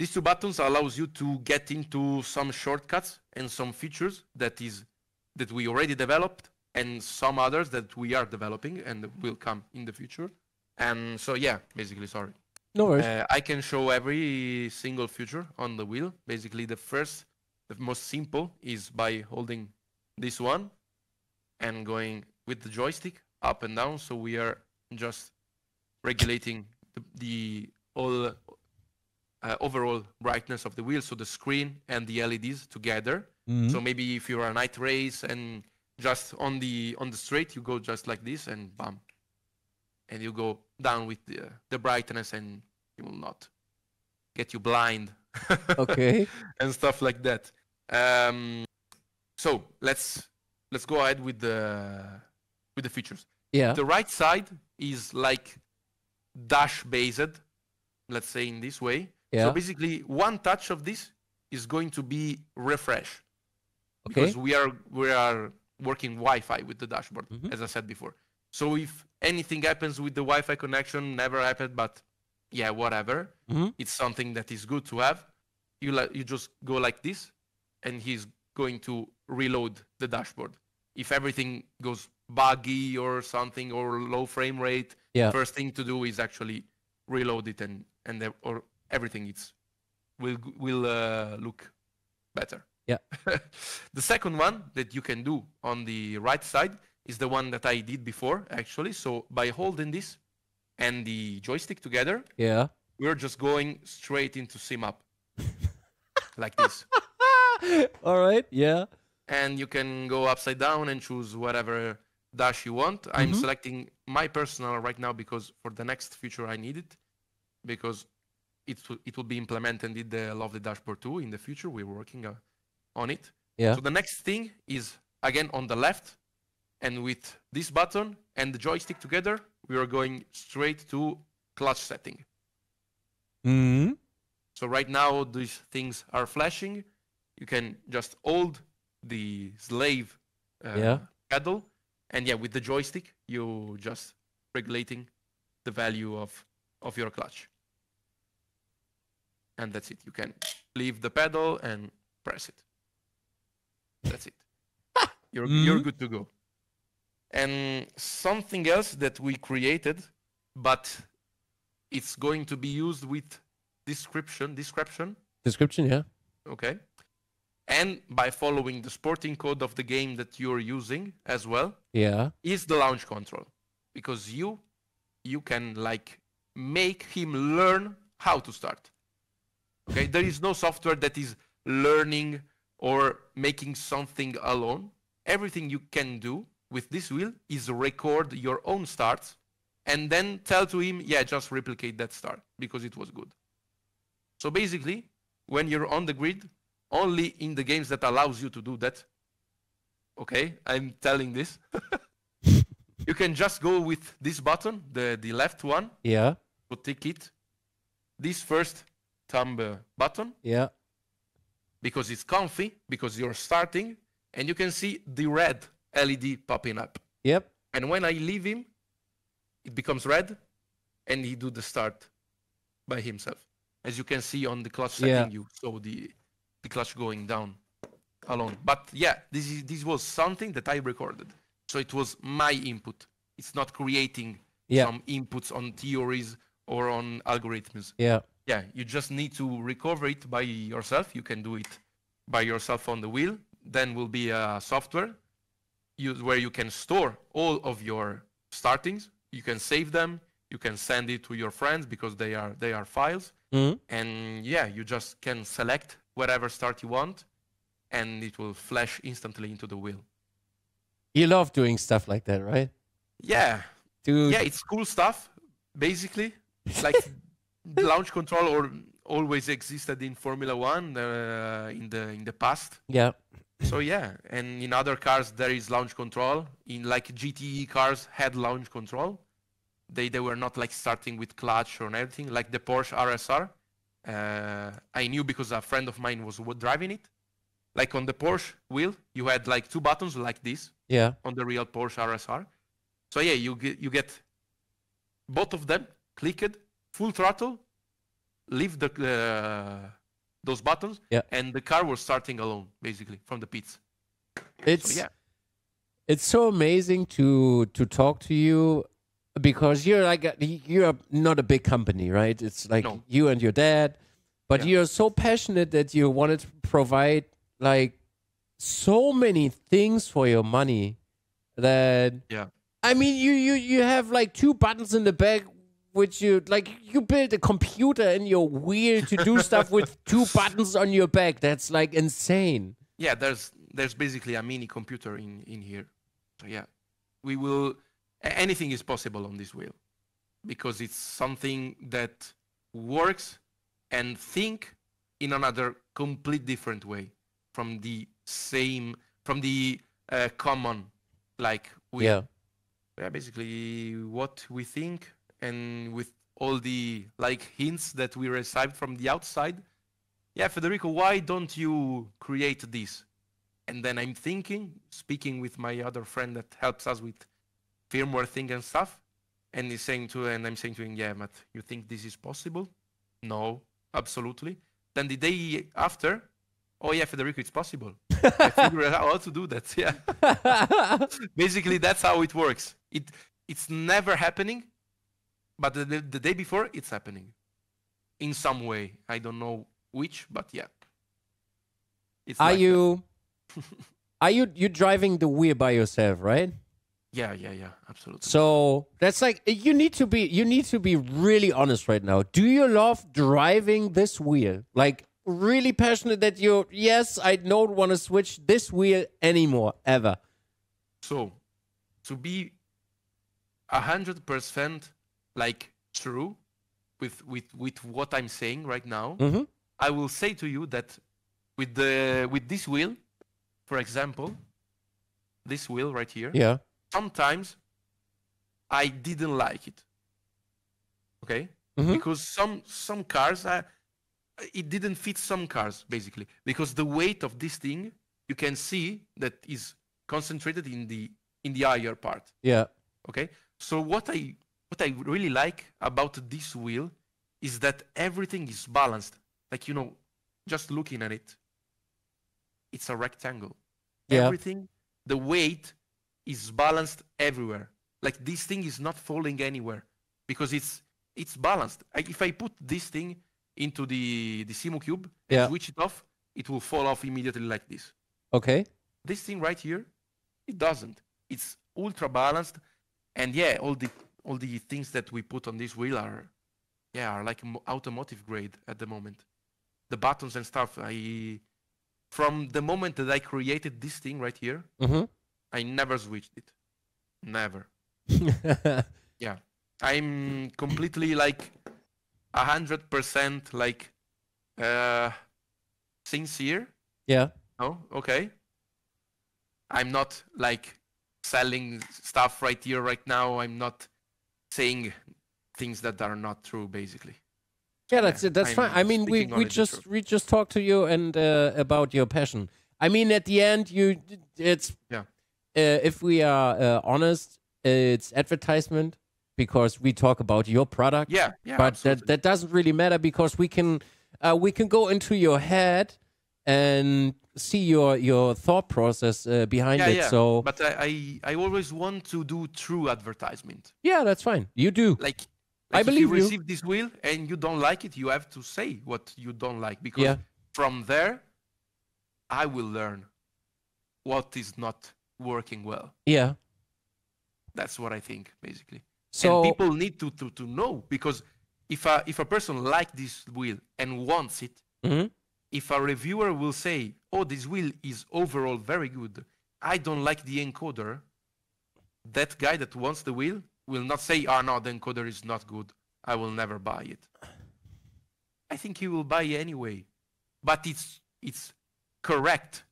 These two buttons allows you to get into some shortcuts and some features that is that we already developed and some others that we are developing and will come in the future. And so yeah, basically sorry. No worries. Uh, I can show every single feature on the wheel. Basically, the first, the most simple is by holding this one and going with the joystick up and down. So we are just regulating the, the all uh, overall brightness of the wheel, so the screen and the LEDs together. Mhm. So maybe if you're a night race and just on the on the straight, you go just like this and bam, and you go down with the the brightness, and it will not get you blind. okay. and stuff like that. Um, so let's let's go ahead with the with the features. Yeah. The right side is like dash based, let's say in this way. Yeah. So basically, one touch of this is going to be refresh Okay. because we are we are working Wi-Fi with the dashboard, Mhm. as I said before. So if anything happens with the Wi-Fi connection, never happened, but yeah, whatever, Mhm. it's something that is good to have. You like you just go like this, and he's going to reload the dashboard. If everything goes buggy or something or low frame rate, Yeah. first thing to do is actually reload it and and or everything it's will will uh, look better. Yeah. the second one that you can do on the right side is the one that I did before actually. So by holding this and the joystick together, Yeah. we're just going straight into SimHub like this. All right. Yeah. and you can go upside down and choose whatever dash you want. I'm Mhm. selecting my personal right now because for the next feature I need it because it will, it will be implemented in the Lovely Dashboard 2 in the future. We're working uh, on it. Yeah. So the next thing is again on the left and with this button and the joystick together, we are going straight to clutch setting. hmm So right now these things are flashing. You can just hold the slave uh, Yeah. pedal, and yeah, with the joystick you just regulating the value of of your clutch, and that's it. You can leave the pedal and press it. That's it. You're you're Mhm. good to go. And something else that we created, but it's going to be used with description description Description. Yeah. okay and by following the sporting code of the game that you're using as well Yeah. is the launch control because you you can like make him learn how to start okay there is no software that is learning or making something alone. Everything you can do with this wheel is record your own starts and then tell to him yeah just replicate that start because it was good. So basically when you're on the grid only in the games that allows you to do that okay i'm telling this you can just go with this button the the left one. Yeah. to tick it this first thumb uh, button Yeah. because it's comfy because you're starting and you can see the red led popping up Yep. and when i leave him it becomes red and he do the start by himself as you can see on the clutch setting Yeah. you saw the the clutch going down alone but yeah this is this was something that i recorded so it was my input it's not creating Yeah. some inputs on theories or on algorithms. Yeah. Yeah, you just need to recover it by yourself. You can do it by yourself on the wheel. Then will be a software you, where you can store all of your startings. You can save them. You can send it to your friends because they are they are files. Mhm. And yeah, you just can select whatever start you want, and it will flash instantly into the wheel. You love doing stuff like that, right? Yeah, Dude. yeah, it's cool stuff. Basically, like launch control or always existed in Formula One uh, in the in the past. Yeah. So yeah, and in other cars there is launch control. In like GTE cars had launch control. They they were not like starting with clutch or anything like the Porsche RSR. Uh, I knew because a friend of mine was driving it. Like on the Porsche wheel, you had like two buttons like this Yeah. on the real Porsche RSR. So yeah, you get you get both of them clicked, full throttle, leave the uh, those buttons, Yeah. and the car was starting alone basically from the pits. It's So yeah, it's so amazing to to talk to you because you're like a, you're not a big company, right? It's like No. you and your dad, but Yeah. you're so passionate that you wanted to provide like so many things for your money that yeah, I mean you you you have like two buttons in the back which you like you build a computer in your wheel to do stuff with two buttons on your back. That's like insane. yeah. There's there's basically a mini computer in in here. So yeah, we will anything is possible on this wheel because it's something that works and think in another complete different way from the same from the uh, common like wheel. Yeah. yeah, basically what we think and with all the like hints that we received from the outside. Yeah, Federico, why don't you create this? And then I'm thinking, speaking with my other friend that helps us with firmware thing and stuff, and he's saying to, and I'm saying to him, yeah, but you think this is possible? No, absolutely. Then the day after, oh yeah, Federico, it's possible. I figured out how to do that. Yeah basically that's how it works it it's never happening but the, the, the day before it's happening in some way i don't know which but yeah it's Are like you are you you driving the wheel by yourself, right? yeah yeah yeah absolutely So that's like you need to be you need to be really honest right now. Do you love driving this wheel? Like really passionate that you yes, I don't want to switch this wheel anymore ever. so to be a hundred percent like true with with with what i'm saying right now Mhm. I will say to you that with the with this wheel, for example, this wheel right here, Yeah. sometimes I didn't like it. Okay, Mhm. because some some cars, I, it didn't fit some cars basically because the weight of this thing you can see that is concentrated in the in the higher part. Yeah. Okay, so what I what I really like about this wheel is that everything is balanced. Like you know, just looking at it, it's a rectangle. Yeah. Everything, the weight is balanced everywhere. Like this thing is not falling anywhere because it's it's balanced. I, if I put this thing into the the Simucube and Yeah. switch it off, it will fall off immediately like this. Okay. This thing right here, it doesn't. It's ultra balanced, and yeah, all the all the things that we put on this wheel are, yeah, are like automotive grade at the moment. The buttons and stuff. I, from the moment that I created this thing right here, Mhm. I never switched it. Never. Yeah, I'm completely like a hundred percent like uh sincere yeah. Oh, okay. I'm not like selling stuff right here, right now. I'm not saying things that are not true, basically. Yeah, that's it. That's I'm fine. I mean, we, we just we just talked to you and uh, about your passion. I mean, at the end, you it's Yeah. Uh, if we are uh, honest, it's advertisement because we talk about your product. Yeah, yeah. but that absolutely. that doesn't really matter because we can uh, we can go into your head and see your your thought process uh, behind yeah, it. yeah. So but I, I I always want to do true advertisement. yeah, that's fine. You do. Like, I like if believe you you. receive this wheel and you don't like it, you have to say what you don't like because Yeah. from there, I will learn what is not working well. Yeah. That's what I think, basically. So and people need to, to, to know because if a if a person like this wheel and wants it, Mhm. if a reviewer will say, "Oh, this wheel is overall very good," I don't like the encoder. That guy that wants the wheel will not say, "Ah, no, the encoder is not good. I will never buy it." I think he will buy anyway, but it's it's correct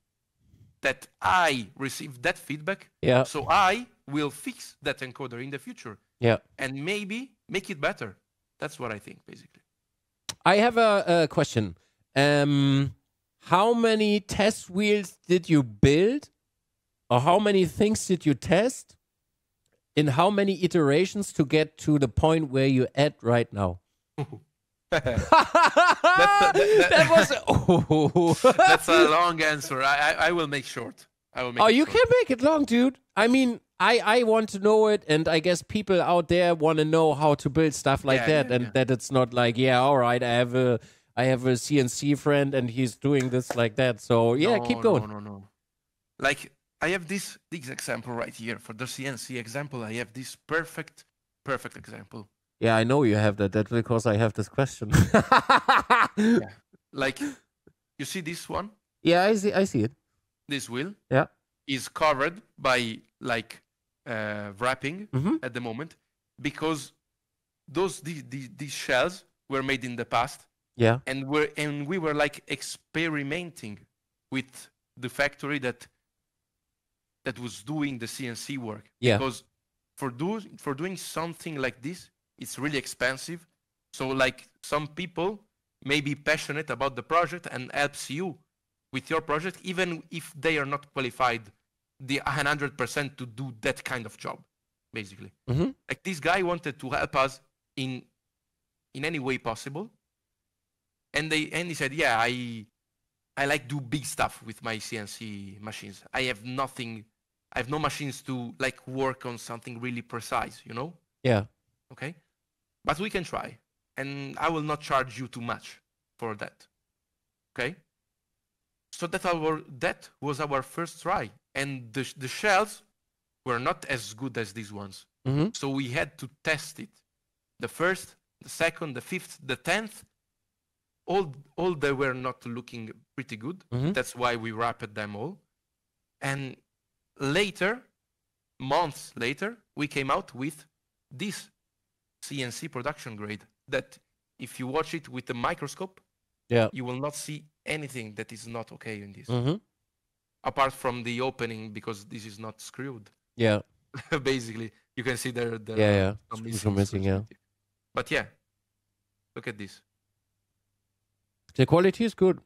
that I received that feedback yeah, so I will fix that encoder in the future yeah. and maybe make it better. That's what I think, basically. I have a, a question. Um, how many test wheels did you build, or how many things did you test, in how many iterations to get to the point where you're at right now? that was. Oh. That's a long answer. I, I, I will make short. I will make Oh, you short. can make it long, dude. I mean, I I want to know it, and I guess people out there want to know how to build stuff like Yeah, that, yeah, and yeah. that it's not like, yeah, all right, I have a I have a CNC friend, and he's doing this like that. So yeah, no, keep going. No, no, no. Like I have this this example right here for the CNC example. I have this perfect perfect example. Yeah, I know you have that. That's because I have this question. Like you see this one, yeah, I see. I see it. this wheel Yeah. is covered by like uh, wrapping Mhm. at the moment because those the, the, these shells were made in the past Yeah. and we're and we were like experimenting with the factory that that was doing the CNC work. Yeah. Because for do for doing something like this, it's really expensive. So like some people may be passionate about the project and helps you with your project, even if they are not qualified the 100% to do that kind of job, basically. Mhm. Like this guy wanted to help us in in any way possible and they and he said yeah i i like do big stuff with my cnc machines. I have nothing i have no machines to like work on something really precise you know? Yeah. okay? But we can try. And i will not charge you too much for that. Okay? So that our that was our first try. And the, the shells were not as good as these ones. Hmm so we had to test it. The first, the second, the fifth, the tenth, all all they were not looking pretty good. Mhm. That's why we wrapped them all. And later, months later, we came out with this CNC production grade that if you watch it with the microscope, Yeah. you will not see anything that is not okay in this. hmm Apart from the opening because this is not screwed. Yeah. basically you can see there there Yeah, yeah. some Screws missing, yeah. but yeah look at this The quality is good.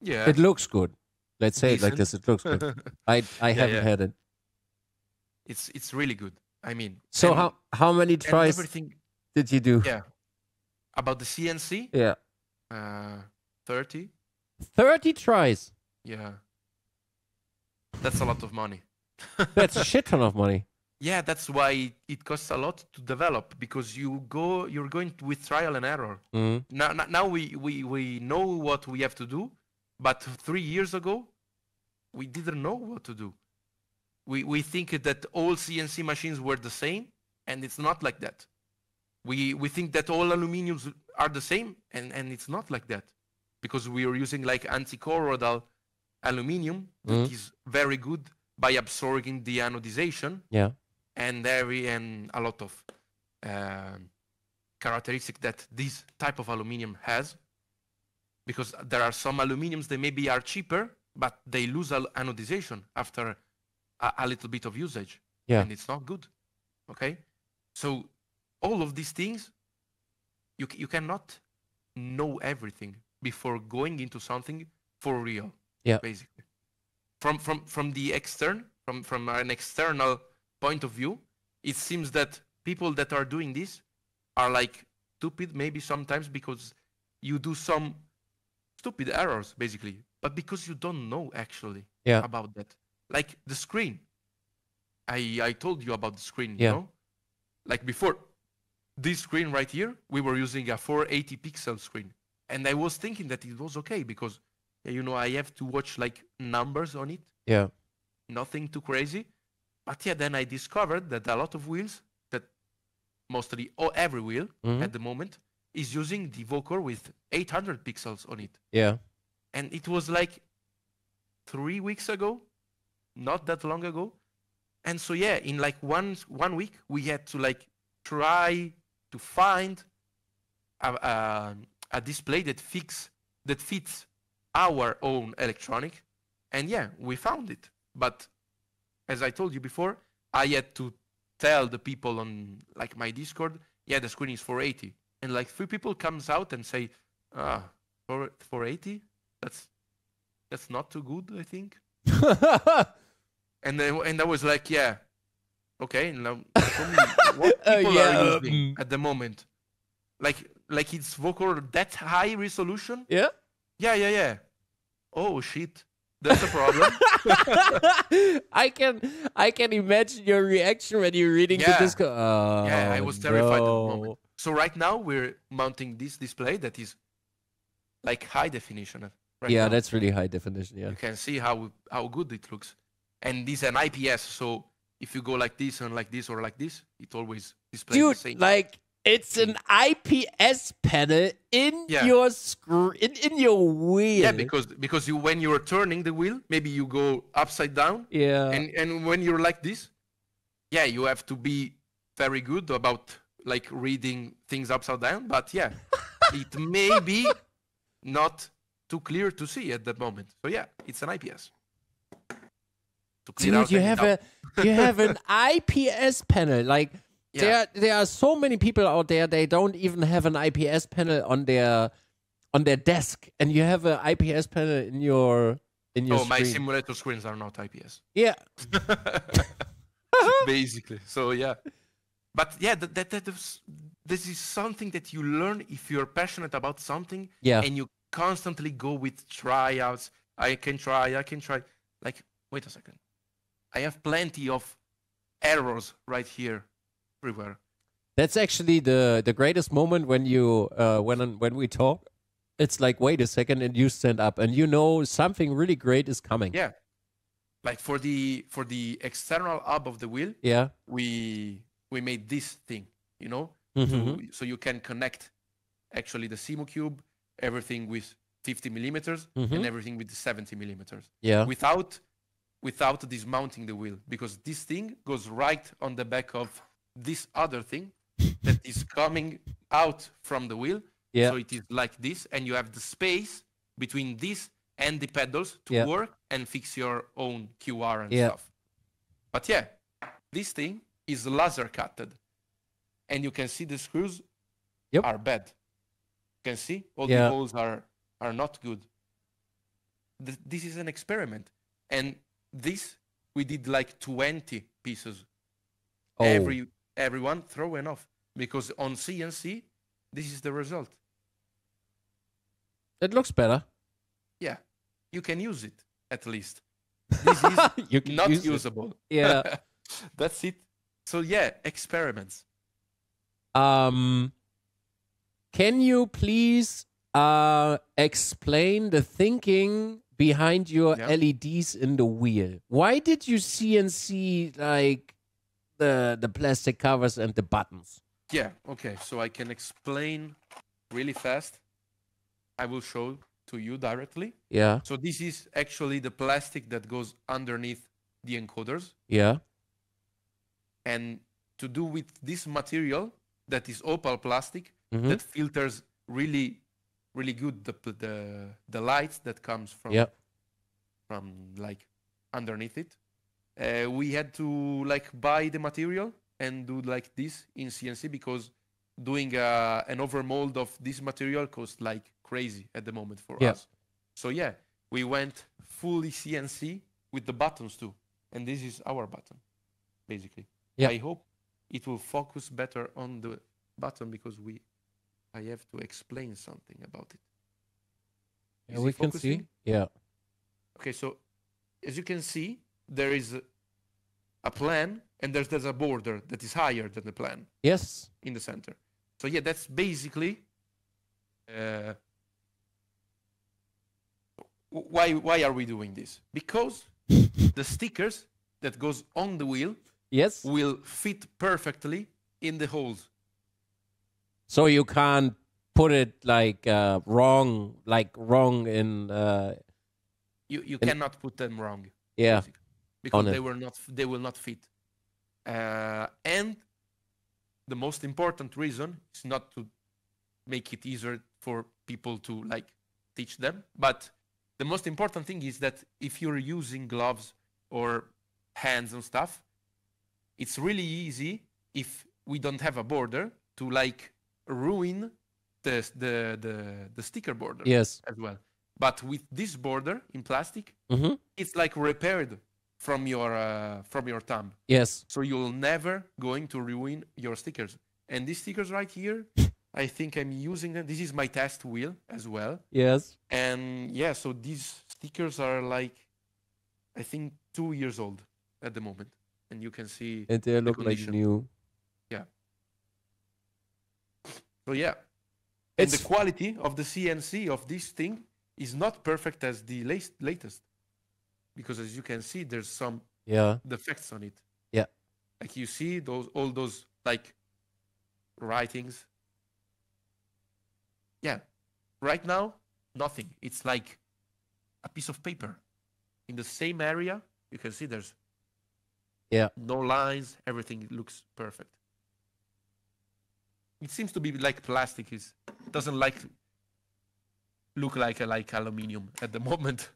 yeah It looks good. Let's say it like this. It looks good. I I haven't yeah. had it. it's it's really good i mean So and- how how many tries everything did you do? yeah about the cnc Yeah. uh 30 Thirty tries. yeah that's a lot of money That's a shit ton of money. yeah that's why it costs a lot to develop because you go you're going with trial and error Mhm. now, now- we, we, we know what we have to do, but three years ago, we didn't know what to do. We, we think that all CNC machines were the same, and it's not like that. We, we think that all aluminiums are the same, and, and it's not like that. Because we are using like anti-corrodal aluminium that Mhm. is very good by absorbing the anodization Yeah. And every and a lot of um, characteristic that this type of aluminium has because there are some aluminiums that maybe are cheaper but they lose anodization after a, a little bit of usage Yeah. and it's not good okay so all of these things you, c- you cannot know everything before going into something for real Yeah. basically from from from the extern from from an external point of view it seems that people that are doing this are like stupid maybe sometimes because you do some stupid errors basically but because you don't know actually Yeah. about that. Like the screen. I I told you about the screen, Yeah. you know? Like before this screen right here, we were using a 480 pixel screen. And I was thinking that it was okay because you know I have to watch like numbers on it, Yeah. nothing too crazy. But yeah, then I discovered that a lot of wheels that mostly or every wheel Mhm. at the moment is using the VoCore with 800 pixels on it Yeah. and it was like three weeks ago not that long ago and so yeah in like one one week we had to like try to find a, a, a display that fix that fits our own electronic and yeah we found it but as i told you before i had to tell the people on like my discord yeah the screen is 480 and like three people comes out and say ah 4 480 that's that's not too good i think. And then and i was like yeah okay. Now what Uh, people yeah, are using mm. at the moment? Like like it's vocal that high resolution? Yeah. yeah yeah yeah. Oh shit that's a problem I can I can imagine your reaction when you're reading Yeah. the disco. Oh, yeah i oh, was terrified at the no. moment so right now we're mounting this display that is like high definition right yeah, now. that's really high definition. Yeah. you can see how how good it looks and this is an ips so if you go like this and like this or like this it always displays the Dude, same like it's an IPS panel in Yeah. your screen in, in your wheel. yeah because because you when you're turning the wheel maybe you go upside down yeah. and and when you're like this yeah you have to be very good about like reading things upside down but yeah it may be not too clear to see at that moment so yeah it's an ips to clear Dude, out you have doubt. a you have an IPS panel. Like Yeah. there there are so many people out there they don't even have an IPS panel on their on their desk and you have an IPS panel in your in your oh my simulator screens are not ips yeah. basically so yeah. But yeah that, that, that is, this is something that you learn if you're passionate about something Yeah. and you constantly go with tryouts. I can try i can try. Like wait a second. I have plenty of errors right here everywhere That's actually the the greatest moment when you uh when when we talk. It's like wait a second and you stand up and you know something really great is coming. yeah like for the for the external hub of the wheel Yeah. we we made this thing you know Mhm. to, so you can connect actually the Simucube, everything with 50 millimeters Mhm. and everything with the 70 millimeters Yeah. without without dismounting the wheel because this thing goes right on the back of this other thing that is coming out from the wheel. Yeah. So it is like this, and you have the space between this and the pedals to Yeah. work and fix your own QR and Yeah. stuff. But yeah, this thing is laser cutted, and you can see the screws Yep. are bad. You can see all Yeah. the holes are are not good. Th- this is an experiment, and this we did like 20 pieces Oh. every everyone throwing off because on CNC this is the result. It looks better. Yeah, you can use it at least. This is you can not use it. usable. Yeah. That's it. So yeah, experiments. Um, can you please uh explain the thinking behind your Yeah. LEDs in the wheel? Why did you CNC like the the plastic covers and the buttons? Yeah, okay. So I can explain really fast. I will show to you directly. Yeah, So this is actually the plastic that goes underneath the encoders yeah, and to do with this material that is opal plastic Mhm. that filters really really good the the the lights that comes from yeah, from like underneath it uh, we had to like buy the material and do like this in cnc because doing uh, an overmold of this material cost like crazy at the moment for Yeah. us so yeah we went fully cnc with the buttons too and this is our button basically Yeah. i hope it will focus better on the button because we i have to explain something about it yeah we it can see. Yeah, Okay, so as you can see, there is a, plan and there's there's a border that is higher than the plan Yes. in the center. So yeah, that's basically uh, why why are we doing this? Because the stickers that goes on the wheel Yes. will fit perfectly in the holes. So you can't put it like uh, wrong, like wrong in. Uh, You you And- cannot put them wrong. yeah. basically, because they will not they will not fit. Uh, and the most important reason is not to make it easier for people to like teach them, but the most important thing is that if you're using gloves or hands and stuff, it's really easy if we don't have a border to like ruin the the the, the sticker border Yes. as well. But with this border in plastic, Mm-hmm. it's like repaired from your uh, from your thumb Yes. so you'll never going to ruin your stickers and these stickers right here i think i'm using them this is my test wheel as well Yes. and yeah so these stickers are like i think two years old at the moment and you can see And they look like new. Yeah. so yeah and the quality of the cnc of this thing is not perfect as the latest because as you can see there's some Yeah. defects on it. Yeah. Like you see those all those like writings. Yeah. Right now, nothing. It's like a piece of paper. In the same area, you can see there's Yeah. no lines, everything looks perfect. It seems to be like plastic is doesn't like look like a, like aluminium at the moment.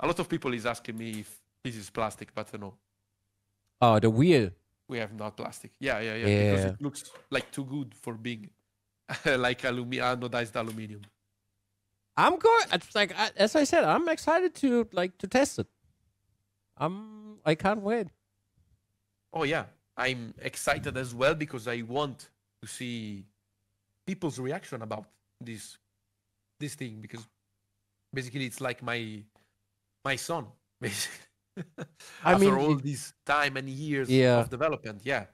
A lot of people is asking me if this is plastic, but uh, no, Oh, the wheel. we have not plastic. Yeah, yeah, yeah. Because it looks like too good for being like alumi- anodized aluminium. I'm going. It's like I, as I said, I'm excited to like to test it. I'm. I can't wait. Oh yeah, I'm excited as well because I want to see people's reaction about this this thing because basically it's like my my son basically. I After mean, all this time and years Yeah. of development, yeah.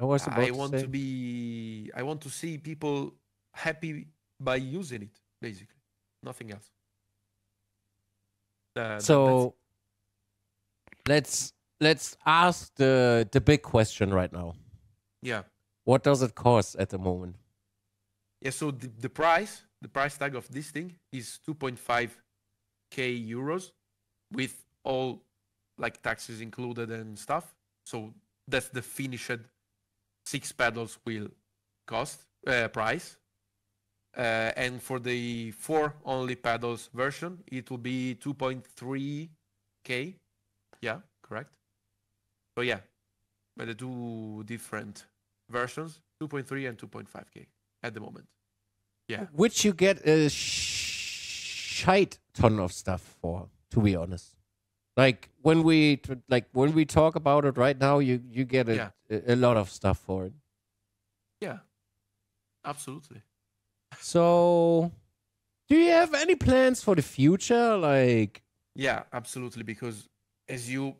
I was about I to want say. to be I want to see people happy by using it, basically. Nothing else. Uh, so let's let's ask the the big question right now. yeah. What does it cost at the moment? Yeah, so the, the price, the price tag of this thing is 2.5k euros with all like taxes included and stuff. So that's the finished six pedals will cost uh, price. Uh, and for the four only pedals version, it will be 2.3k. Yeah, correct. So yeah, but the two different versions, 2.3 and 2.5k at the moment. Yeah. Which you get a shite ton of stuff for, to be honest. Like when we like when we talk about it right now, you you get a, Yeah. a, a lot of stuff for it. Yeah. Absolutely. So, do you have any plans for the future? Like, Yeah, absolutely. Because as you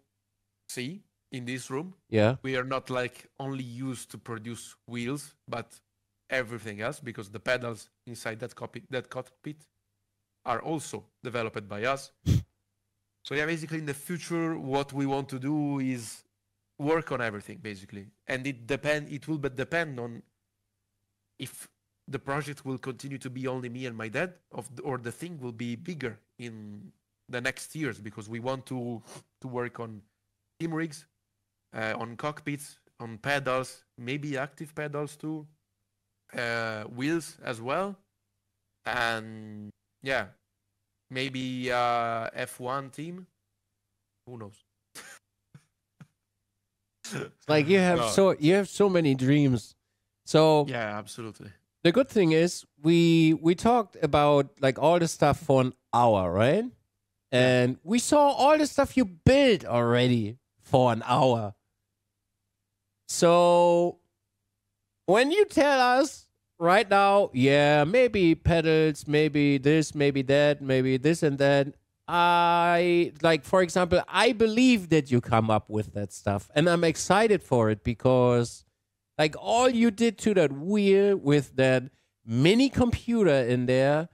see in this room, yeah, we are not like only used to produce wheels, but everything else because the pedals inside that cockpit that cockpit are also developed by us. so yeah, basically in the future what we want to do is work on everything basically. And it depend it will but depend on if the project will continue to be only me and my dad or the thing will be bigger in the next years because we want to to work on team rigs uh, on cockpits, on pedals, maybe active pedals too, uh, wheels as well, and yeah, maybe uh, F1 team. Who knows? Like you have No. so you have so many dreams. So Yeah, absolutely. the good thing is we we talked about like all the stuff for an hour, right? And we saw all the stuff you built already for an hour. So when you tell us right now, yeah, maybe pedals, maybe this, maybe that, maybe this and that, I like, for example, I believe that you come up with that stuff, and I'm excited for it because, like, all you did to that wheel with that mini computer in there,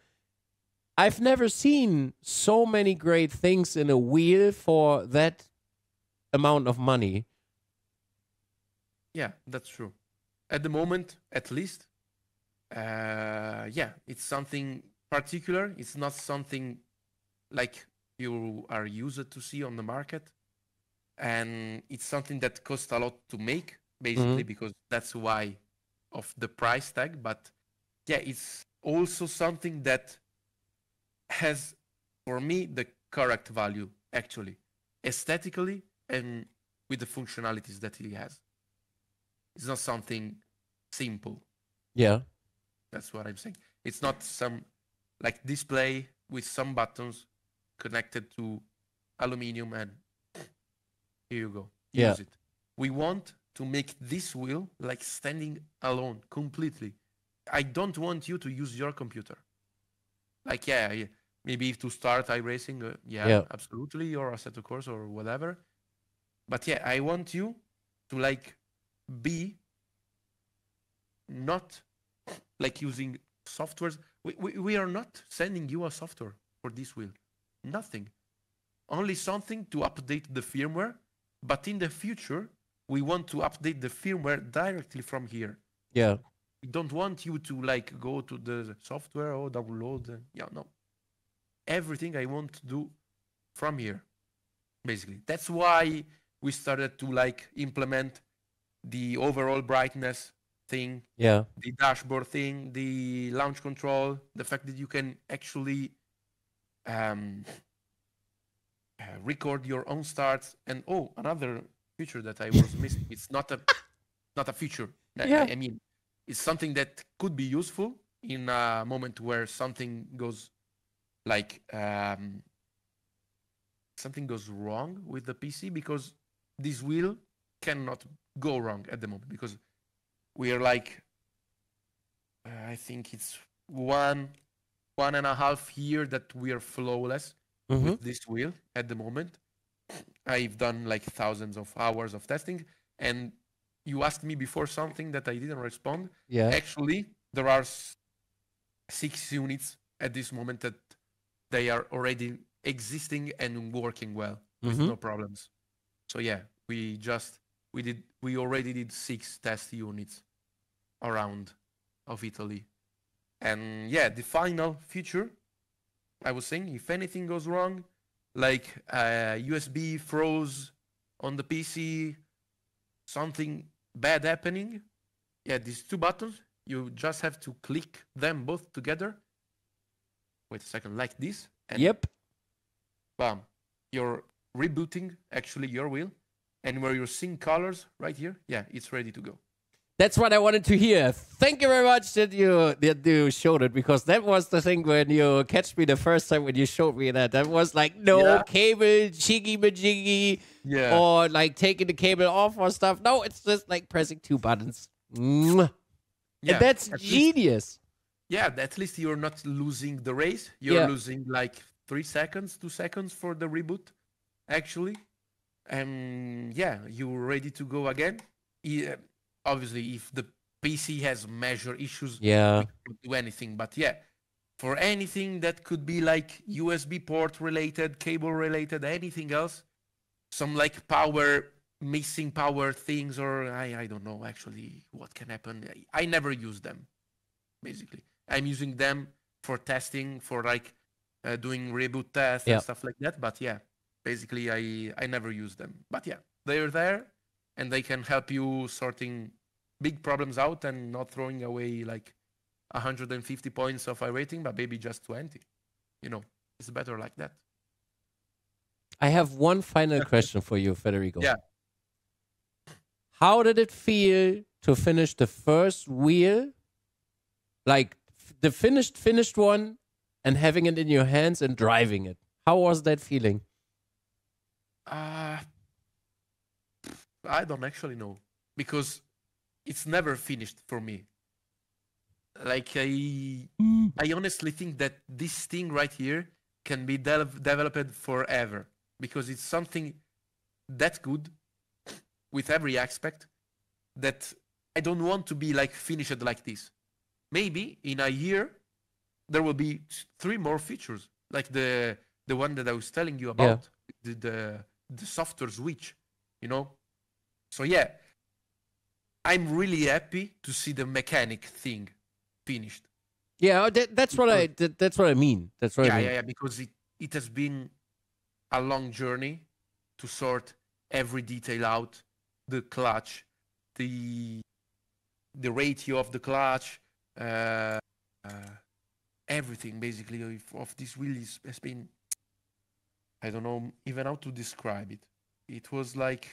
I've never seen so many great things in a wheel for that amount of money. Yeah, that's true. At the moment, at least, uh, yeah, it's something particular. It's not something like you are used to see on the market, and it's something that costs a lot to make, basically, because that's why of the price tag. But yeah, it's also something that has, for me, the correct value actually, aesthetically and with the functionalities that he has. It's not something simple. Yeah. That's what I'm saying. It's not some like display with some buttons connected to aluminium and here you go. Yeah. Use it. We want to make this wheel like standing alone completely. I don't want you to use your computer. Like yeah, yeah, maybe to start iRacing, uh, yeah, Yeah. absolutely, or set Assetto Corsa or whatever. But yeah, I want you to like be not like using softwares. We, we, we are not sending you a software for this wheel. Nothing. Only something to update the firmware. But in the future, we want to update the firmware directly from here. Yeah. We don't want you to like go to the software or download. uh, Yeah, no. Everything I want to do from here, basically. That's why we started to like implement the overall brightness thing Yeah. the dashboard thing, the launch control, the fact that you can actually um, uh, record your own starts, and oh, another feature that I was missing. It's not a not a feature. Yeah. I, I mean, it's something that could be useful in a moment where something goes like um, something goes wrong with the PC because this wheel cannot go wrong at the moment because we are like uh, I think it's one one and a half year that we are flawless hmm with this wheel at the moment. I've done like thousands of hours of testing, and you asked me before something that I didn't respond. Yeah. Actually, there are six units at this moment that they are already existing and working well with Mhm. no problems. So yeah, we just we did we already did six test units around of Italy. And yeah, the final feature I was saying if anything goes wrong, like uh, USB froze on the PC, something bad happening, yeah, these two buttons, you just have to click them both together. Wait a second, like this, and Yep. bam, you're rebooting actually your wheel, and where you're seeing colors right here, yeah, it's ready to go. That's what I wanted to hear. Thank you very much that you that you showed it because that was the thing when you catch me the first time when you showed me that. That was like no Yeah. cable jiggy majiggy Yeah. or like taking the cable off or stuff. No, it's just like pressing two buttons. Yeah, and that's at least- genius. Yeah, at least you're not losing the race. You're Yeah. losing like three seconds, two seconds for the reboot, actually. And yeah, you're ready to go again. Yeah, obviously, if the PC has major issues, Yeah. could do anything. But yeah, for anything that could be like USB port related, cable related, anything else, some like power missing power things, or I, I don't know actually what can happen. I, I never use them, basically. I'm using them for testing, for like uh, doing reboot tests Yeah. and stuff like that. But yeah, basically, I I never use them. But yeah, they're there, and they can help you sorting big problems out and not throwing away like 150 points of a rating, but maybe just 20. You know, it's better like that. I have one final question for you, Federico. Yeah. How did it feel to finish the first wheel? Like the finished finished one and having it in your hands and driving it. How was that feeling? Uh, I don't actually know because it's never finished for me. Like I, mm. I honestly think that this thing right here can be de- developed forever because it's something that good with every aspect that I don't want to be like finished like this. Maybe in a year there will be three more features like the the one that I was telling you about the, the the software switch, you know. So yeah, I'm really happy to see the mechanic thing finished. Yeah, that, that's what I that, that's what I mean. That's what yeah, I mean. yeah, yeah, because it, it has been a long journey to sort every detail out, the clutch, the the ratio of the clutch, uh, uh, everything basically of, of this wheel is, has been. I don't know even how to describe it. It was like,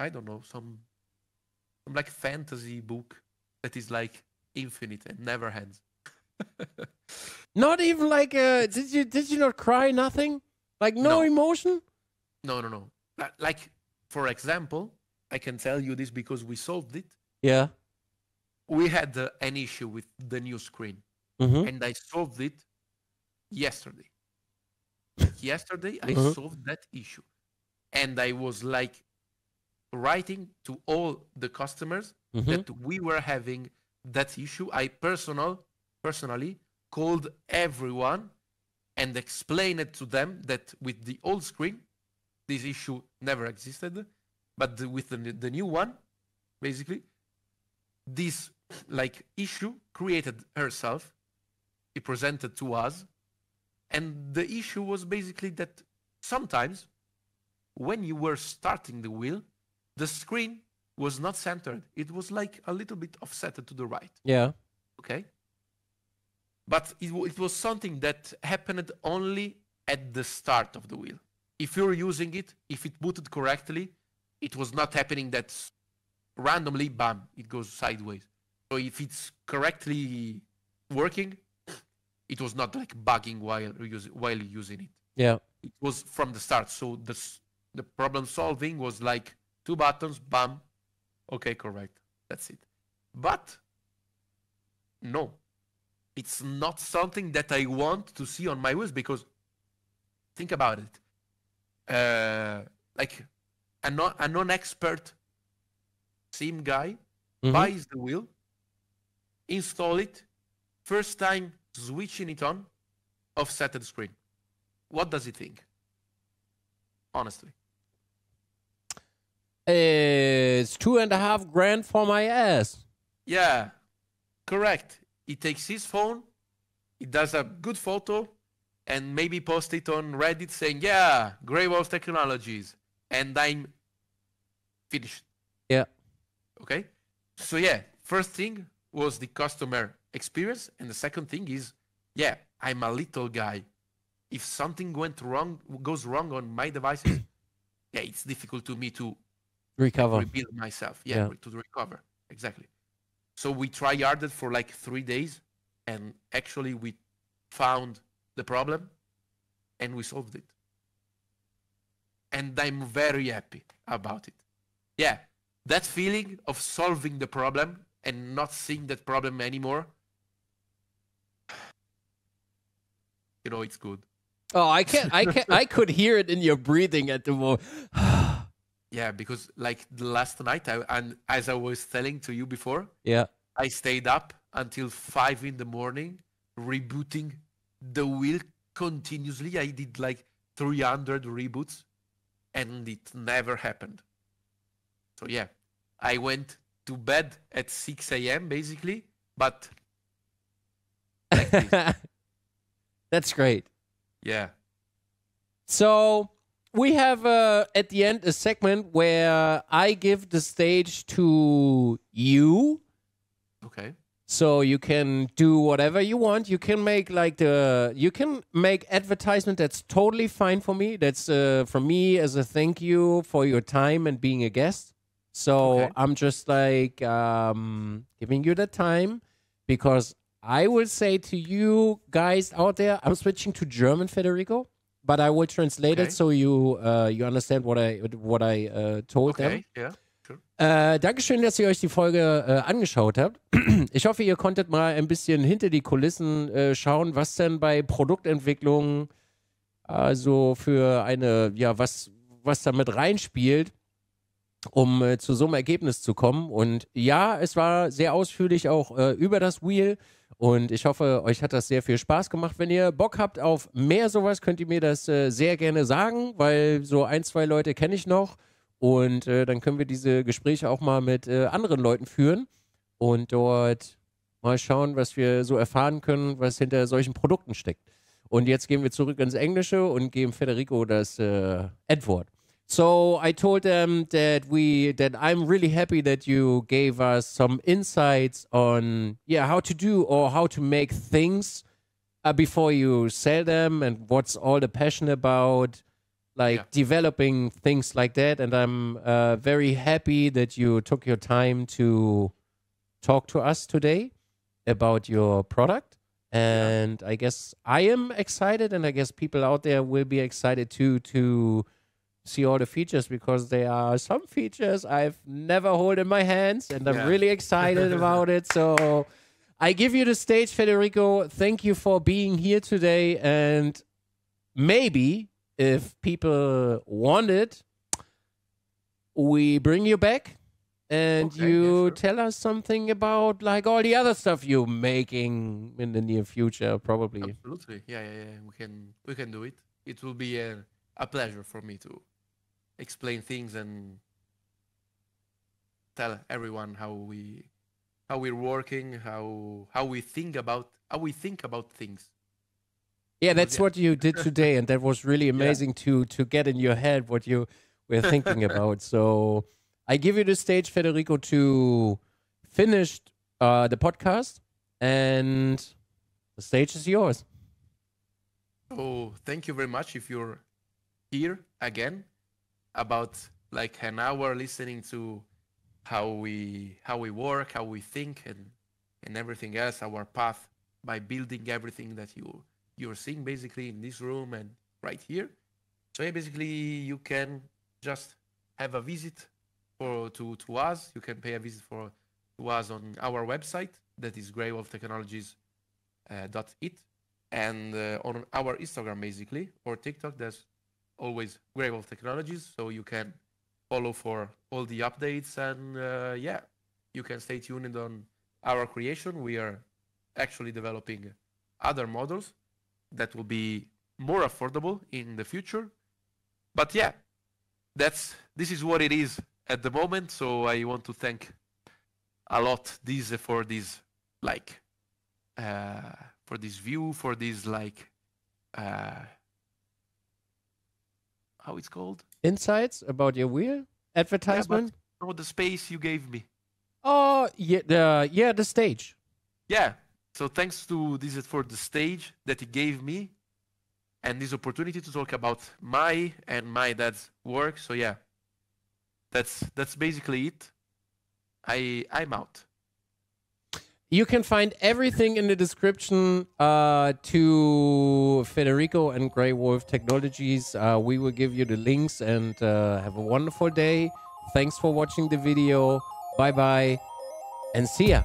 I don't know, some, some like fantasy book that is like infinite and never ends. Not even like uh did you did you not cry nothing? Like no, No. emotion? No, no, no. Like, for example, I can tell you this because we solved it. Yeah. We had uh, an issue with the new screen, Mm-hmm. and I solved it yesterday. yesterday, I Mhm. solved that issue, and I was like writing to all the customers Mhm. that we were having that issue. I personal personally called everyone and explained it to them that with the old screen, this issue never existed, but with the, the new one, basically, this like issue created herself. It presented to us, and the issue was basically that sometimes when you were starting the wheel, the screen was not centered. It was like a little bit offset to the right. Yeah. Okay. But it, it was something that happened only at the start of the wheel. If you're using it, if it booted correctly, it was not happening that randomly, bam, it goes sideways. So if it's correctly working, it was not like bugging while using while using it Yeah. it was from the start. So the s- the problem solving was like two buttons, bam, okay, correct, that's it. But no, it's not something that I want to see on my wheels because think about it. Uh, like a non a non-expert sim guy Mhm. buys the wheel, install it, first time switching it on, offset the screen. What does he think? Honestly. It's two and a half grand for my ass. Yeah, correct. He takes his phone, he does a good photo, and maybe post it on Reddit saying, Yeah, Greywolf Technologies. And I'm finished. Yeah. Okay. So, yeah, first thing was the customer experience. And the second thing is, yeah, I'm a little guy. If something went wrong, goes wrong on my devices, yeah, it's difficult to me to Recover. rebuild myself. Yeah, Yeah. to recover. Exactly. So we try harded for like three days, and actually we found the problem, and we solved it. And I'm very happy about it. Yeah, that feeling of solving the problem and not seeing that problem anymore. You know, it's good. Oh, I can't. I can't. I could hear it in your breathing at the moment. Yeah, because like the last night, I, and as I was telling to you before, yeah. I stayed up until five in the morning, rebooting the wheel continuously. I did like 300 reboots, and it never happened. So yeah, I went to bed at 6 a.m. basically, but like. That's great. yeah, So we have uh, at the end a segment where I give the stage to you. okay, So you can do whatever you want. You can make like the you can make advertisement that's totally fine for me. That's uh, from me as a thank you for your time and being a guest. So Okay. I'm just like um, giving you the time because I will say to you guys out there, I'm switching to German, Federico, but I will translate Okay. it so you uh, you understand what I what I uh, told them. okay, yeah, Äh, Dankeschön, dass ihr euch die Folge äh, angeschaut habt. Ich hoffe, ihr konntet mal ein bisschen hinter die Kulissen äh, schauen, was denn bei Produktentwicklung also für eine, ja, was, was damit reinspielt, um äh, zu so einem Ergebnis zu kommen. Und ja, es war sehr ausführlich auch äh, über das Wheel. Und ich hoffe, euch hat das sehr viel Spaß gemacht. Wenn ihr Bock habt auf mehr sowas, könnt ihr mir das äh, sehr gerne sagen, weil so ein, zwei Leute kenne ich noch. Und äh, dann können wir diese Gespräche auch mal mit äh, anderen Leuten führen und dort mal schauen, was wir so erfahren können, was hinter solchen Produkten steckt. Und jetzt gehen wir zurück ins Englische und geben Federico das äh, Edward. So I told them that we that I'm really happy that you gave us some insights on yeah how to do or how to make things uh, before you sell them and what's all the passion about like Yeah. developing things like that. And I'm uh, very happy that you took your time to talk to us today about your product. And I guess I am excited and I guess people out there will be excited too to see all the features because there are some features I've never hold in my hands and I'm Yeah. really excited about it. So I give you the stage, Federico. Thank you for being here today. And maybe if people want it, we bring you back and Okay, yeah, you sure. tell us something about like all the other stuff you're making in the near future, probably. Absolutely. Yeah, yeah, yeah. We can we can do it. It will be a, a pleasure for me to explain things and tell everyone how we how we're working, how how we think about how we think about things. Yeah, that's yeah. what you did today, and that was really amazing to to get in your head what you were thinking about. So I give you the stage, Federico, to finish uh, the podcast, and the stage is yours. So thank you very much if you're here again about like an hour listening to how we how we work, how we think and and everything else, our path by building everything that you you're seeing basically in this room and right here. So yeah, basically you can just have a visit for to to us. You can pay a visit for to us on our website that is greywolftechnologies uh, and uh, on our Instagram basically or TikTok. There's always Wolf Technologies, so you can follow for all the updates and uh, yeah, you can stay tuned on our creation. We are actually developing other models that will be more affordable in the future. But yeah, that's this is what it is at the moment. So I want to thank a lot this for this like uh, for this view for this like uh, how it's called. Insights about your wheel? Advertisement? oh the space you gave me? Oh, yeah, the yeah the stage. yeah so thanks to this is for the stage that he gave me and this opportunity to talk about my and my dad's work so yeah that's that's basically it. I i'm out You can find everything in the description uh, to Federico and Greywolf Technologies. Uh, we will give you the links and uh, have a wonderful day. Thanks for watching the video. Bye bye and see ya.